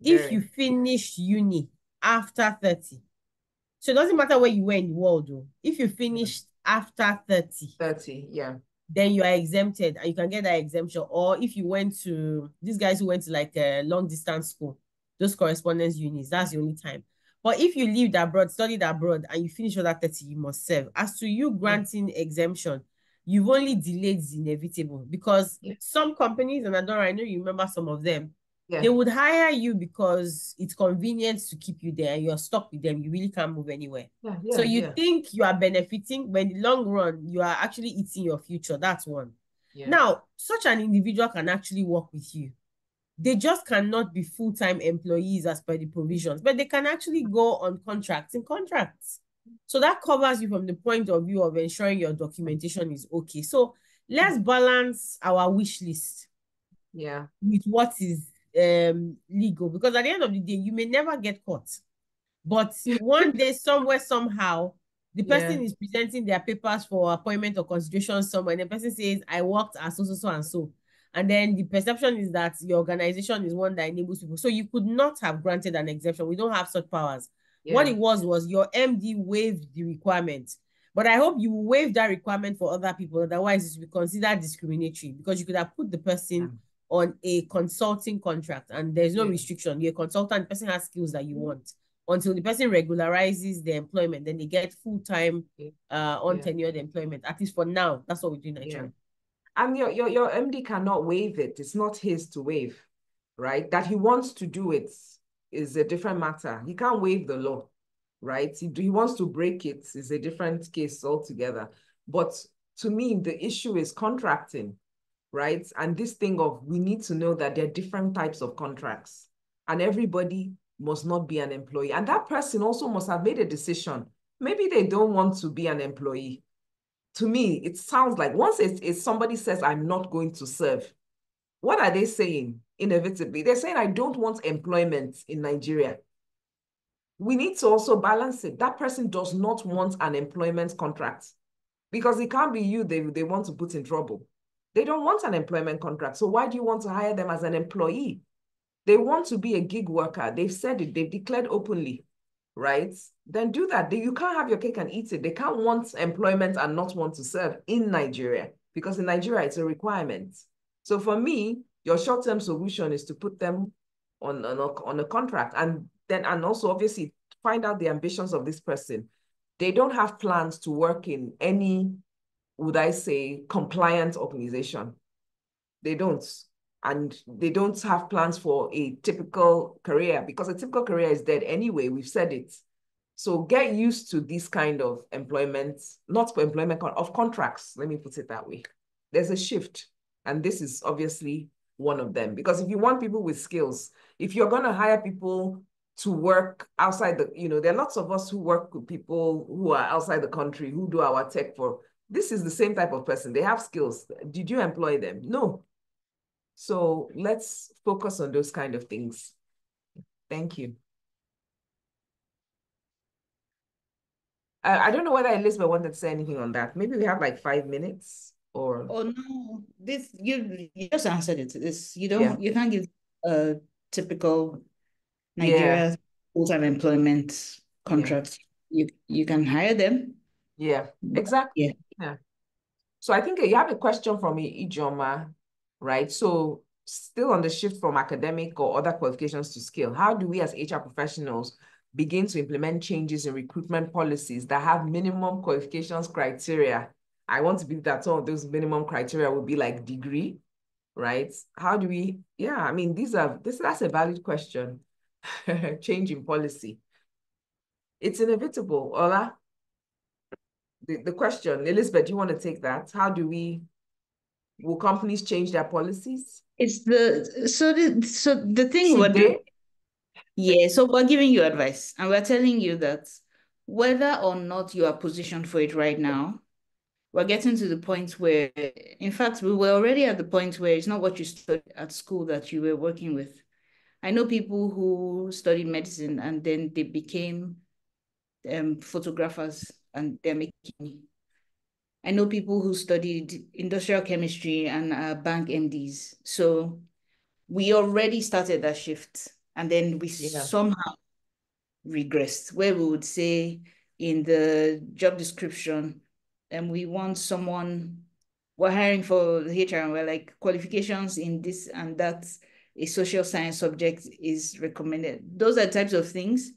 If you finish uni after 30, so it doesn't matter where you were in the world, though. If you finished after 30, 30, yeah then you are exempted and you can get that exemption. Or if you went to these guys who went to like a long distance school, those correspondence units, that's the only time. But if you lived abroad, studied abroad, and you finish all that 30, you must serve. As to you granting exemption, you've only delayed the inevitable because yeah. some companies, and I don't I know you remember some of them, yeah. They would hire you because it's convenient to keep you there you're stuck with them. You really can't move anywhere. Yeah, yeah, so you think you are benefiting, but in the long run, you are actually eating your future. That's one. Now, such an individual can actually work with you. They just cannot be full-time employees as per the provisions, but they can actually go on contracts and contracts. So that covers you from the point of view of ensuring your documentation is okay. So let's balance our wish list. Yeah. With what is um legal. Because at the end of the day you may never get caught. But <laughs> one day somewhere somehow the person yeah. is presenting their papers for appointment or consideration somewhere and the person says i worked as so so so and so. And then the perception is that your organization is one that enables people. So you could not have granted an exemption. We don't have such powers. Yeah. what it was was your md waived the requirement. But i hope you waive that requirement for other people. Otherwise it will be considered discriminatory because you could have put the person on a consulting contract and there's no yeah. restriction. You're a consultant, the person has skills that you mm-hmm. want until the person regularizes their employment, then they get full-time uh untenured yeah. employment. At least for now, that's what we do in Nigeria. Yeah. And your, your your MD cannot waive it. It's not his to waive, right? That he wants to do it is a different matter. He can't waive the law, right? He, he wants to break it is a different case altogether. But to me, the issue is contracting right? And this thing of we need to know that there are different types of contracts and everybody must not be an employee. And that person also must have made a decision. Maybe they don't want to be an employee. To me, it sounds like once it's, it's somebody says, I'm not going to serve, what are they saying? Inevitably, they're saying, I don't want employment in Nigeria. We need to also balance it. That person does not want an employment contract because it can't be you they, they want to put in trouble. They don't want an employment contract. So why do you want to hire them as an employee? They want to be a gig worker. They've said it. They've declared openly, right? Then do that. You can't have your cake and eat it. They can't want employment and not want to serve in Nigeria because in Nigeria, it's a requirement. So for me, your short-term solution is to put them on, on, a, on a contract and then, and also obviously find out the ambitions of this person. They don't have plans to work in any would I say, compliant organization. They don't. And they don't have plans for a typical career because a typical career is dead anyway. We've said it. So get used to this kind of employment, not for employment of contracts. Let me put it that way. There's a shift. And this is obviously one of them. Because if you want people with skills, if you're going to hire people to work outside the, you know, there are lots of us who work with people who are outside the country who do our tech for this is the same type of person. They have skills. Did you employ them? No. So let's focus on those kind of things. Thank you. I, I don't know whether Elizabeth wanted to say anything on that. Maybe we have like five minutes or. Oh no, this you you just answered it. This you don't yeah. you can't give a typical Nigeria yeah. full time employment contract. Yeah. You you can hire them. Yeah, exactly. Yeah. Yeah. So I think uh, you have a question from Ijeoma, right? So still on the shift from academic or other qualifications to skill, how do we as HR professionals begin to implement changes in recruitment policies that have minimum qualifications criteria? I want to believe that some of those minimum criteria will be like degree, right? How do we, yeah, I mean, these are, this that's a valid question. <laughs> Change in policy. It's inevitable, Ola. The, the question, Elizabeth, do you want to take that? How do we, will companies change their policies? It's the, so the, so the thing we're doing, yeah, so we're giving you advice and we're telling you that whether or not you are positioned for it right now, we're getting to the point where, in fact, we were already at the point where it's not what you studied at school that you were working with. I know people who studied medicine and then they became um, photographers and they're making. I know people who studied industrial chemistry and uh, bank MDs. So we already started that shift and then we yeah. somehow regressed where we would say in the job description, and we want someone we're hiring for the HR and we're like qualifications in this and that a social science subject is recommended. Those are types of things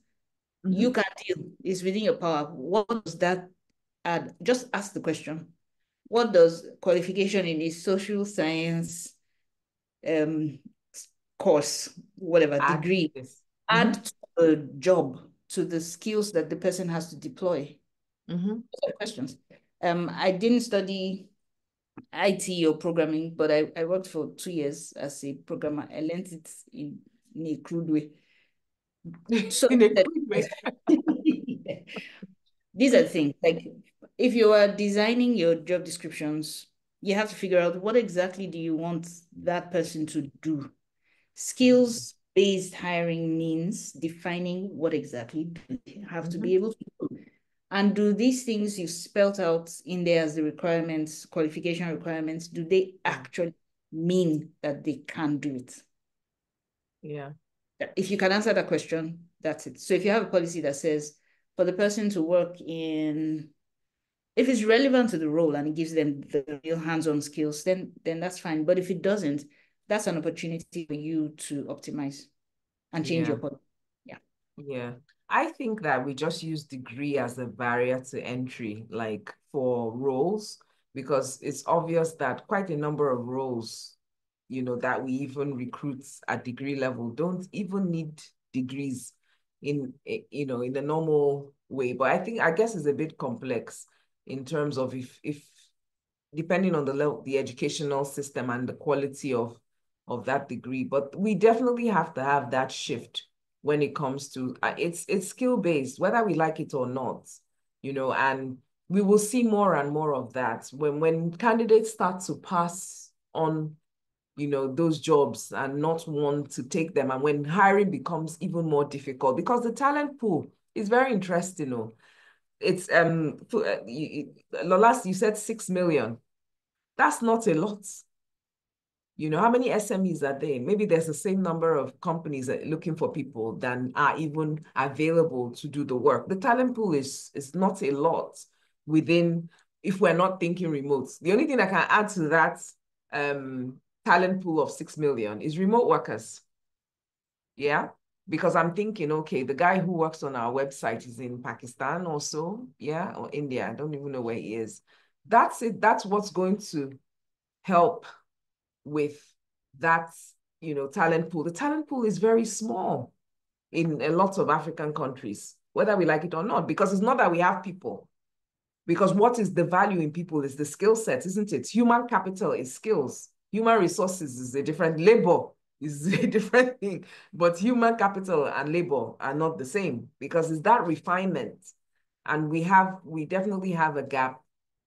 mm-hmm. you can deal. It's within your power. What does that add? Just ask the question. What does qualification in a social science um course, whatever add degree, add to the job, to the skills that the person has to deploy? Mm-hmm. questions. Um, I didn't study IT or programming, but I, I worked for two years as a programmer. I learned it in, in a crude way. So in a crude way. <laughs> These are things like if you are designing your job descriptions, you have to figure out what exactly do you want that person to do. Skills based hiring means defining what exactly you have to be mm-hmm. able to do. And do these things you spelt out in there as the requirements, qualification requirements, do they actually mean that they can do it? Yeah. If you can answer that question, that's it. So if you have a policy that says for the person to work in, if it's relevant to the role and it gives them the real hands-on skills, then then that's fine. But if it doesn't, that's an opportunity for you to optimize and change yeah. your policy. Yeah. Yeah. I think that we just use degree as a barrier to entry, like for roles, because it's obvious that quite a number of roles, you know, that we even recruit at degree level don't even need degrees in, you know, in the normal way. But I think, I guess it's a bit complex in terms of if, if depending on the level, the educational system and the quality of, of that degree. But we definitely have to have that shift when it comes to uh, it's it's skill based whether we like it or not you know and we will see more and more of that when when candidates start to pass on you know those jobs and not want to take them and when hiring becomes even more difficult because the talent pool is very interesting know it's um last you said 6 million that's not a lot you know, how many SMEs are there? Maybe there's the same number of companies looking for people than are even available to do the work. The talent pool is, is not a lot within, if we're not thinking remote. The only thing I can add to that um, talent pool of 6 million is remote workers. Yeah, because I'm thinking, okay, the guy who works on our website is in Pakistan also, yeah, or India. I don't even know where he is. That's it. That's what's going to help with that, you know, talent pool. The talent pool is very small in a lot of African countries, whether we like it or not, because it's not that we have people. Because what is the value in people is the skill set, isn't it? Human capital is skills. Human resources is a different labor is <laughs> a different thing. But human capital and labor are not the same because it's that refinement. And we have, we definitely have a gap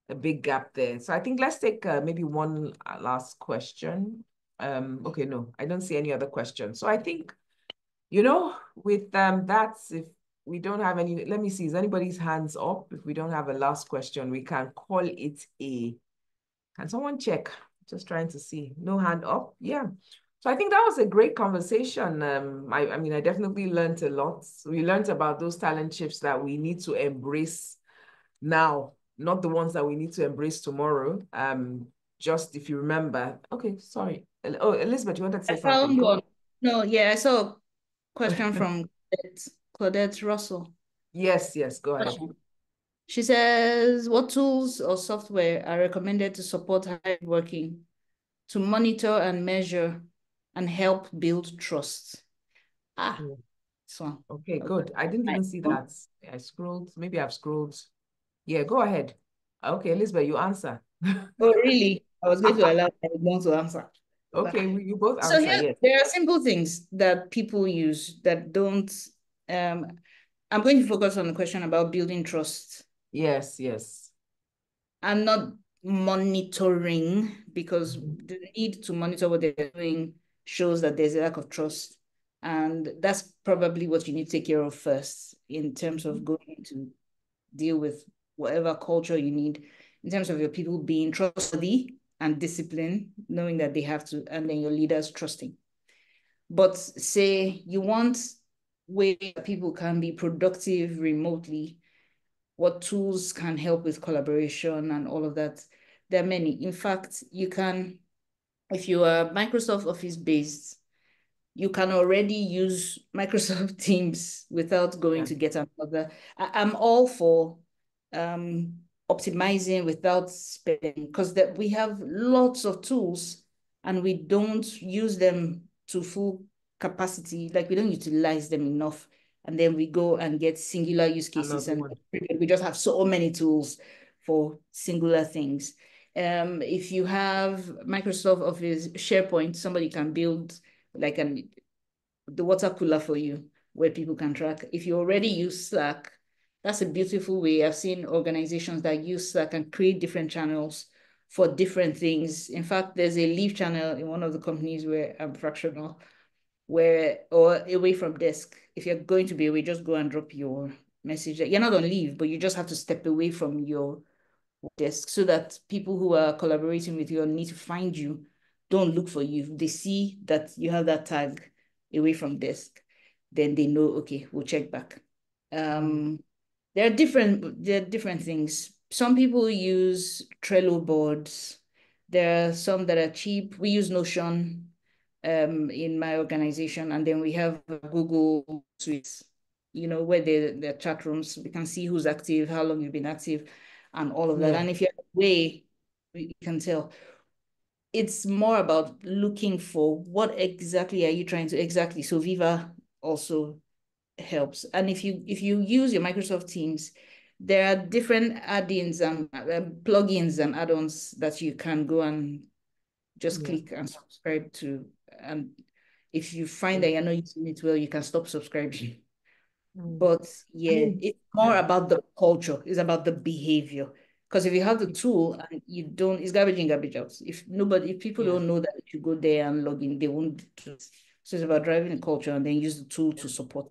a big gap there. So I think let's take uh, maybe one uh, last question. Um, okay, no, I don't see any other questions. So I think, you know, with um, that, if we don't have any, let me see, is anybody's hands up? If we don't have a last question, we can call it a, can someone check? Just trying to see, no hand up, yeah. So I think that was a great conversation. Um, I, I mean, I definitely learned a lot. We learned about those talent shifts that we need to embrace now not the ones that we need to embrace tomorrow. Um, just if you remember. Okay, sorry. Oh, Elizabeth, you wanted to say I something? Found No, yeah, I saw a question <laughs> from Claudette, Claudette Russell. Yes, yes, go ahead. She says, what tools or software are recommended to support hybrid working to monitor and measure and help build trust. Ah, Mm. so Okay, good. I didn't even see that. I scrolled. Maybe I've scrolled. Yeah, go ahead. Okay, Elizabeth, you answer. <laughs> Oh, really? I was going to allow everyone to answer. Okay, you both So here, yes. there are simple things that people use that don't, um, I'm going to focus on the question about building trust Yes, yes. and not monitoring because the need to monitor what they're doing shows that there's a lack of trust. And that's probably what you need to take care of first in terms of going to deal with whatever culture you need, in terms of your people being trustworthy and disciplined, knowing that they have to, and then your leaders trusting. But say you want that people can be productive remotely, what tools can help with collaboration and all of that. There are many. In fact, you can, if you are Microsoft Office based, you can already use <laughs> Microsoft Teams without going Yeah. to get another. I, I'm all for um, optimizing without spending because that we have lots of tools and we don't use them to full capacity, like we don't utilize them enough. And then we go and get singular use cases and we just have so many tools for singular things. Um, if you have Microsoft Office SharePoint, somebody can build like an the water cooler for you where people can track. If you already use Slack, that's a beautiful way. I've seen organizations that use Slack and create different channels for different things. In fact, there's a leave channel in one of the companies where I'm fractional, where or away from desk. If you're going to be away, just go and drop your message. You're not on leave, but you just have to step away from your desk so that people who are collaborating with you or need to find you don't look for you. They see that you have that tag away from desk, then they know, okay, we'll check back. Um, there are different there are different things. Some people use Trello boards. There are some that are cheap. We use Notion um, in my organization, and then we have Google Suites, you know, where the the chat rooms. We can see who's active, how long you've been active, and all of that. Yeah. And if you're away, we can tell. It's more about looking for what exactly are you trying to exactly. So Viva also helps. And if you if you use your Microsoft Teams, there are different add-ins and uh, plugins and add-ons that you can go and just Yeah. click and subscribe to. And if you find that you're not using it well, you can stop subscribing. Mm. But yeah, mean, it's more about the culture, it's about the behavior. Because if you have the tool and you don't, it's garbage in, garbage out. If nobody, if people Yeah. don't know that you go there and log in, they won't. So it's about driving the culture and then use the tool to support.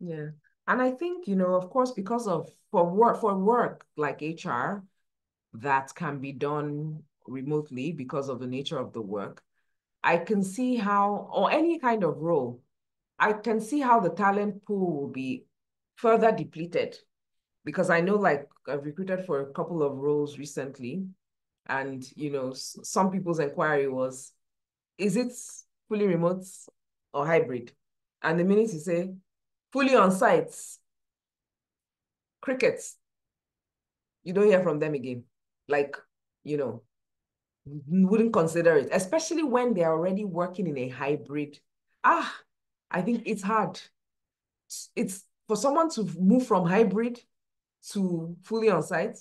Yeah. And I think, you know, of course, because of for work for work like HR, that can be done remotely because of the nature of the work. I can see how, or any kind of role, I can see how the talent pool will be further depleted. Because I know, like, I've recruited for a couple of roles recently, and you know, some people's inquiry was, is it fully remote or hybrid? And the minute you say fully on site, crickets, you don't hear from them again. Like, you know, wouldn't consider it, especially when they're already working in a hybrid. Ah, I think it's hard. It's- for someone to move from hybrid to fully on site.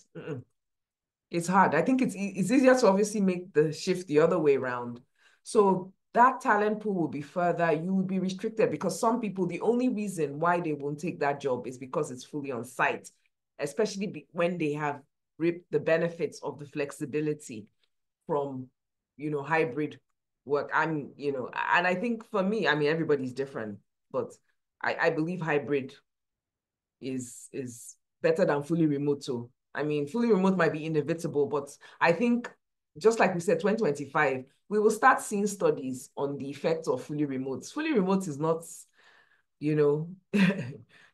It's hard. I think it's it's easier to obviously make the shift the other way around. So that talent pool will be further. You will be restricted because some people, the only reason why they won't take that job is because it's fully on site, especially when they have reaped the benefits of the flexibility from, you know, hybrid work. I'm, you know, and I think for me, I mean, everybody's different, but I, I believe hybrid is is better than fully remote too. I mean, fully remote might be inevitable, but I think just like we said, 2025, we will start seeing studies on the effects of fully remote. Fully remote is not, you know, <laughs>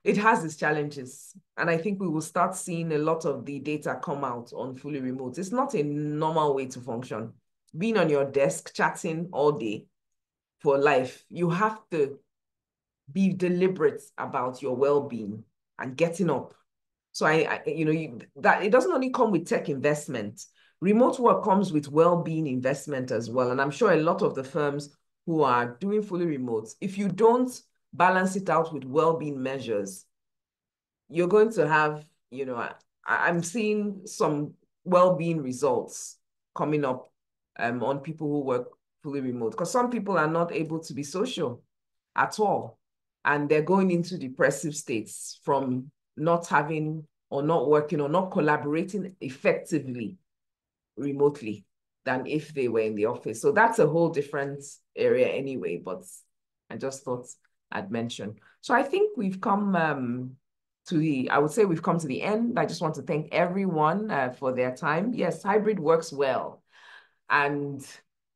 it has its challenges. And I think we will start seeing a lot of the data come out on fully remote. It's not a normal way to function. Being on your desk, chatting all day for life, you have to be deliberate about your well-being and getting up. So I, I you know, you, that it doesn't only come with tech investment. remote work comes with well-being investment as well. And I'm sure a lot of the firms who are doing fully remote, if you don't balance it out with well-being measures, you're going to have, you know, I, I'm seeing some well-being results coming up um, on people who work fully remote because some people are not able to be social at all and they're going into depressive states from not having or not working or not collaborating effectively remotely than if they were in the office. So that's a whole different area anyway, but I just thought I'd mention. So I think we've come um, to the, I would say we've come to the end. I just want to thank everyone uh, for their time. Yes, hybrid works well. And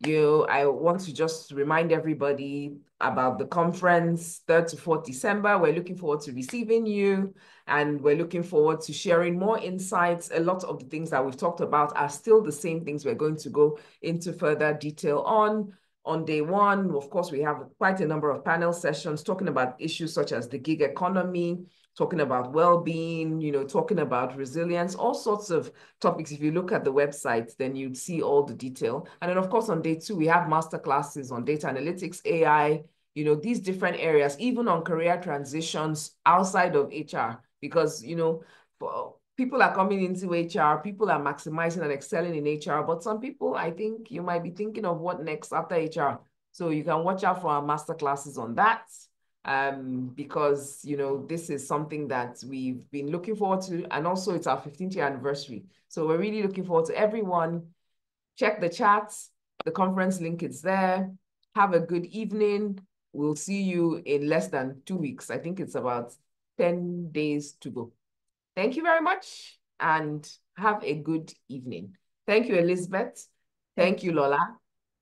you, I want to just remind everybody about the conference, 3rd to 4th December. We're looking forward to receiving you and we're looking forward to sharing more insights. A lot of the things that we've talked about are still the same things we're going to go into further detail on. On day one, of course, we have quite a number of panel sessions talking about issues such as the gig economy, talking about well-being, you know, talking about resilience, all sorts of topics. If you look at the website, then you'd see all the detail. And then of course, on day two, we have master classes on data analytics, AI, you know, these different areas, even on career transitions outside of HR, because, you know, for, people are coming into HR, people are maximizing and excelling in HR, but some people, I think you might be thinking of what next after HR. So you can watch out for our master classes on that um, because, you know, this is something that we've been looking forward to. And also it's our 15th year anniversary. So we're really looking forward to everyone. Check the chats. The conference link is there. Have a good evening. We'll see you in less than two weeks. I think it's about 10 days to go. Thank you very much and have a good evening. Thank you, Elizabeth. Thank you, Lola.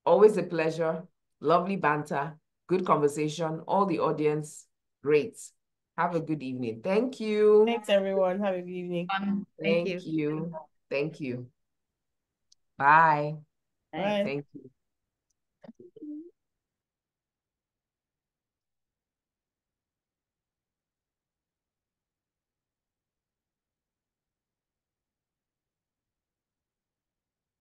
Always a pleasure. Lovely banter good conversation. All the audience, great. Have a good evening. Thank you. Thanks, everyone. Have a good evening. Thank, Thank you. you. Thank you. Bye. Bye. Thank you.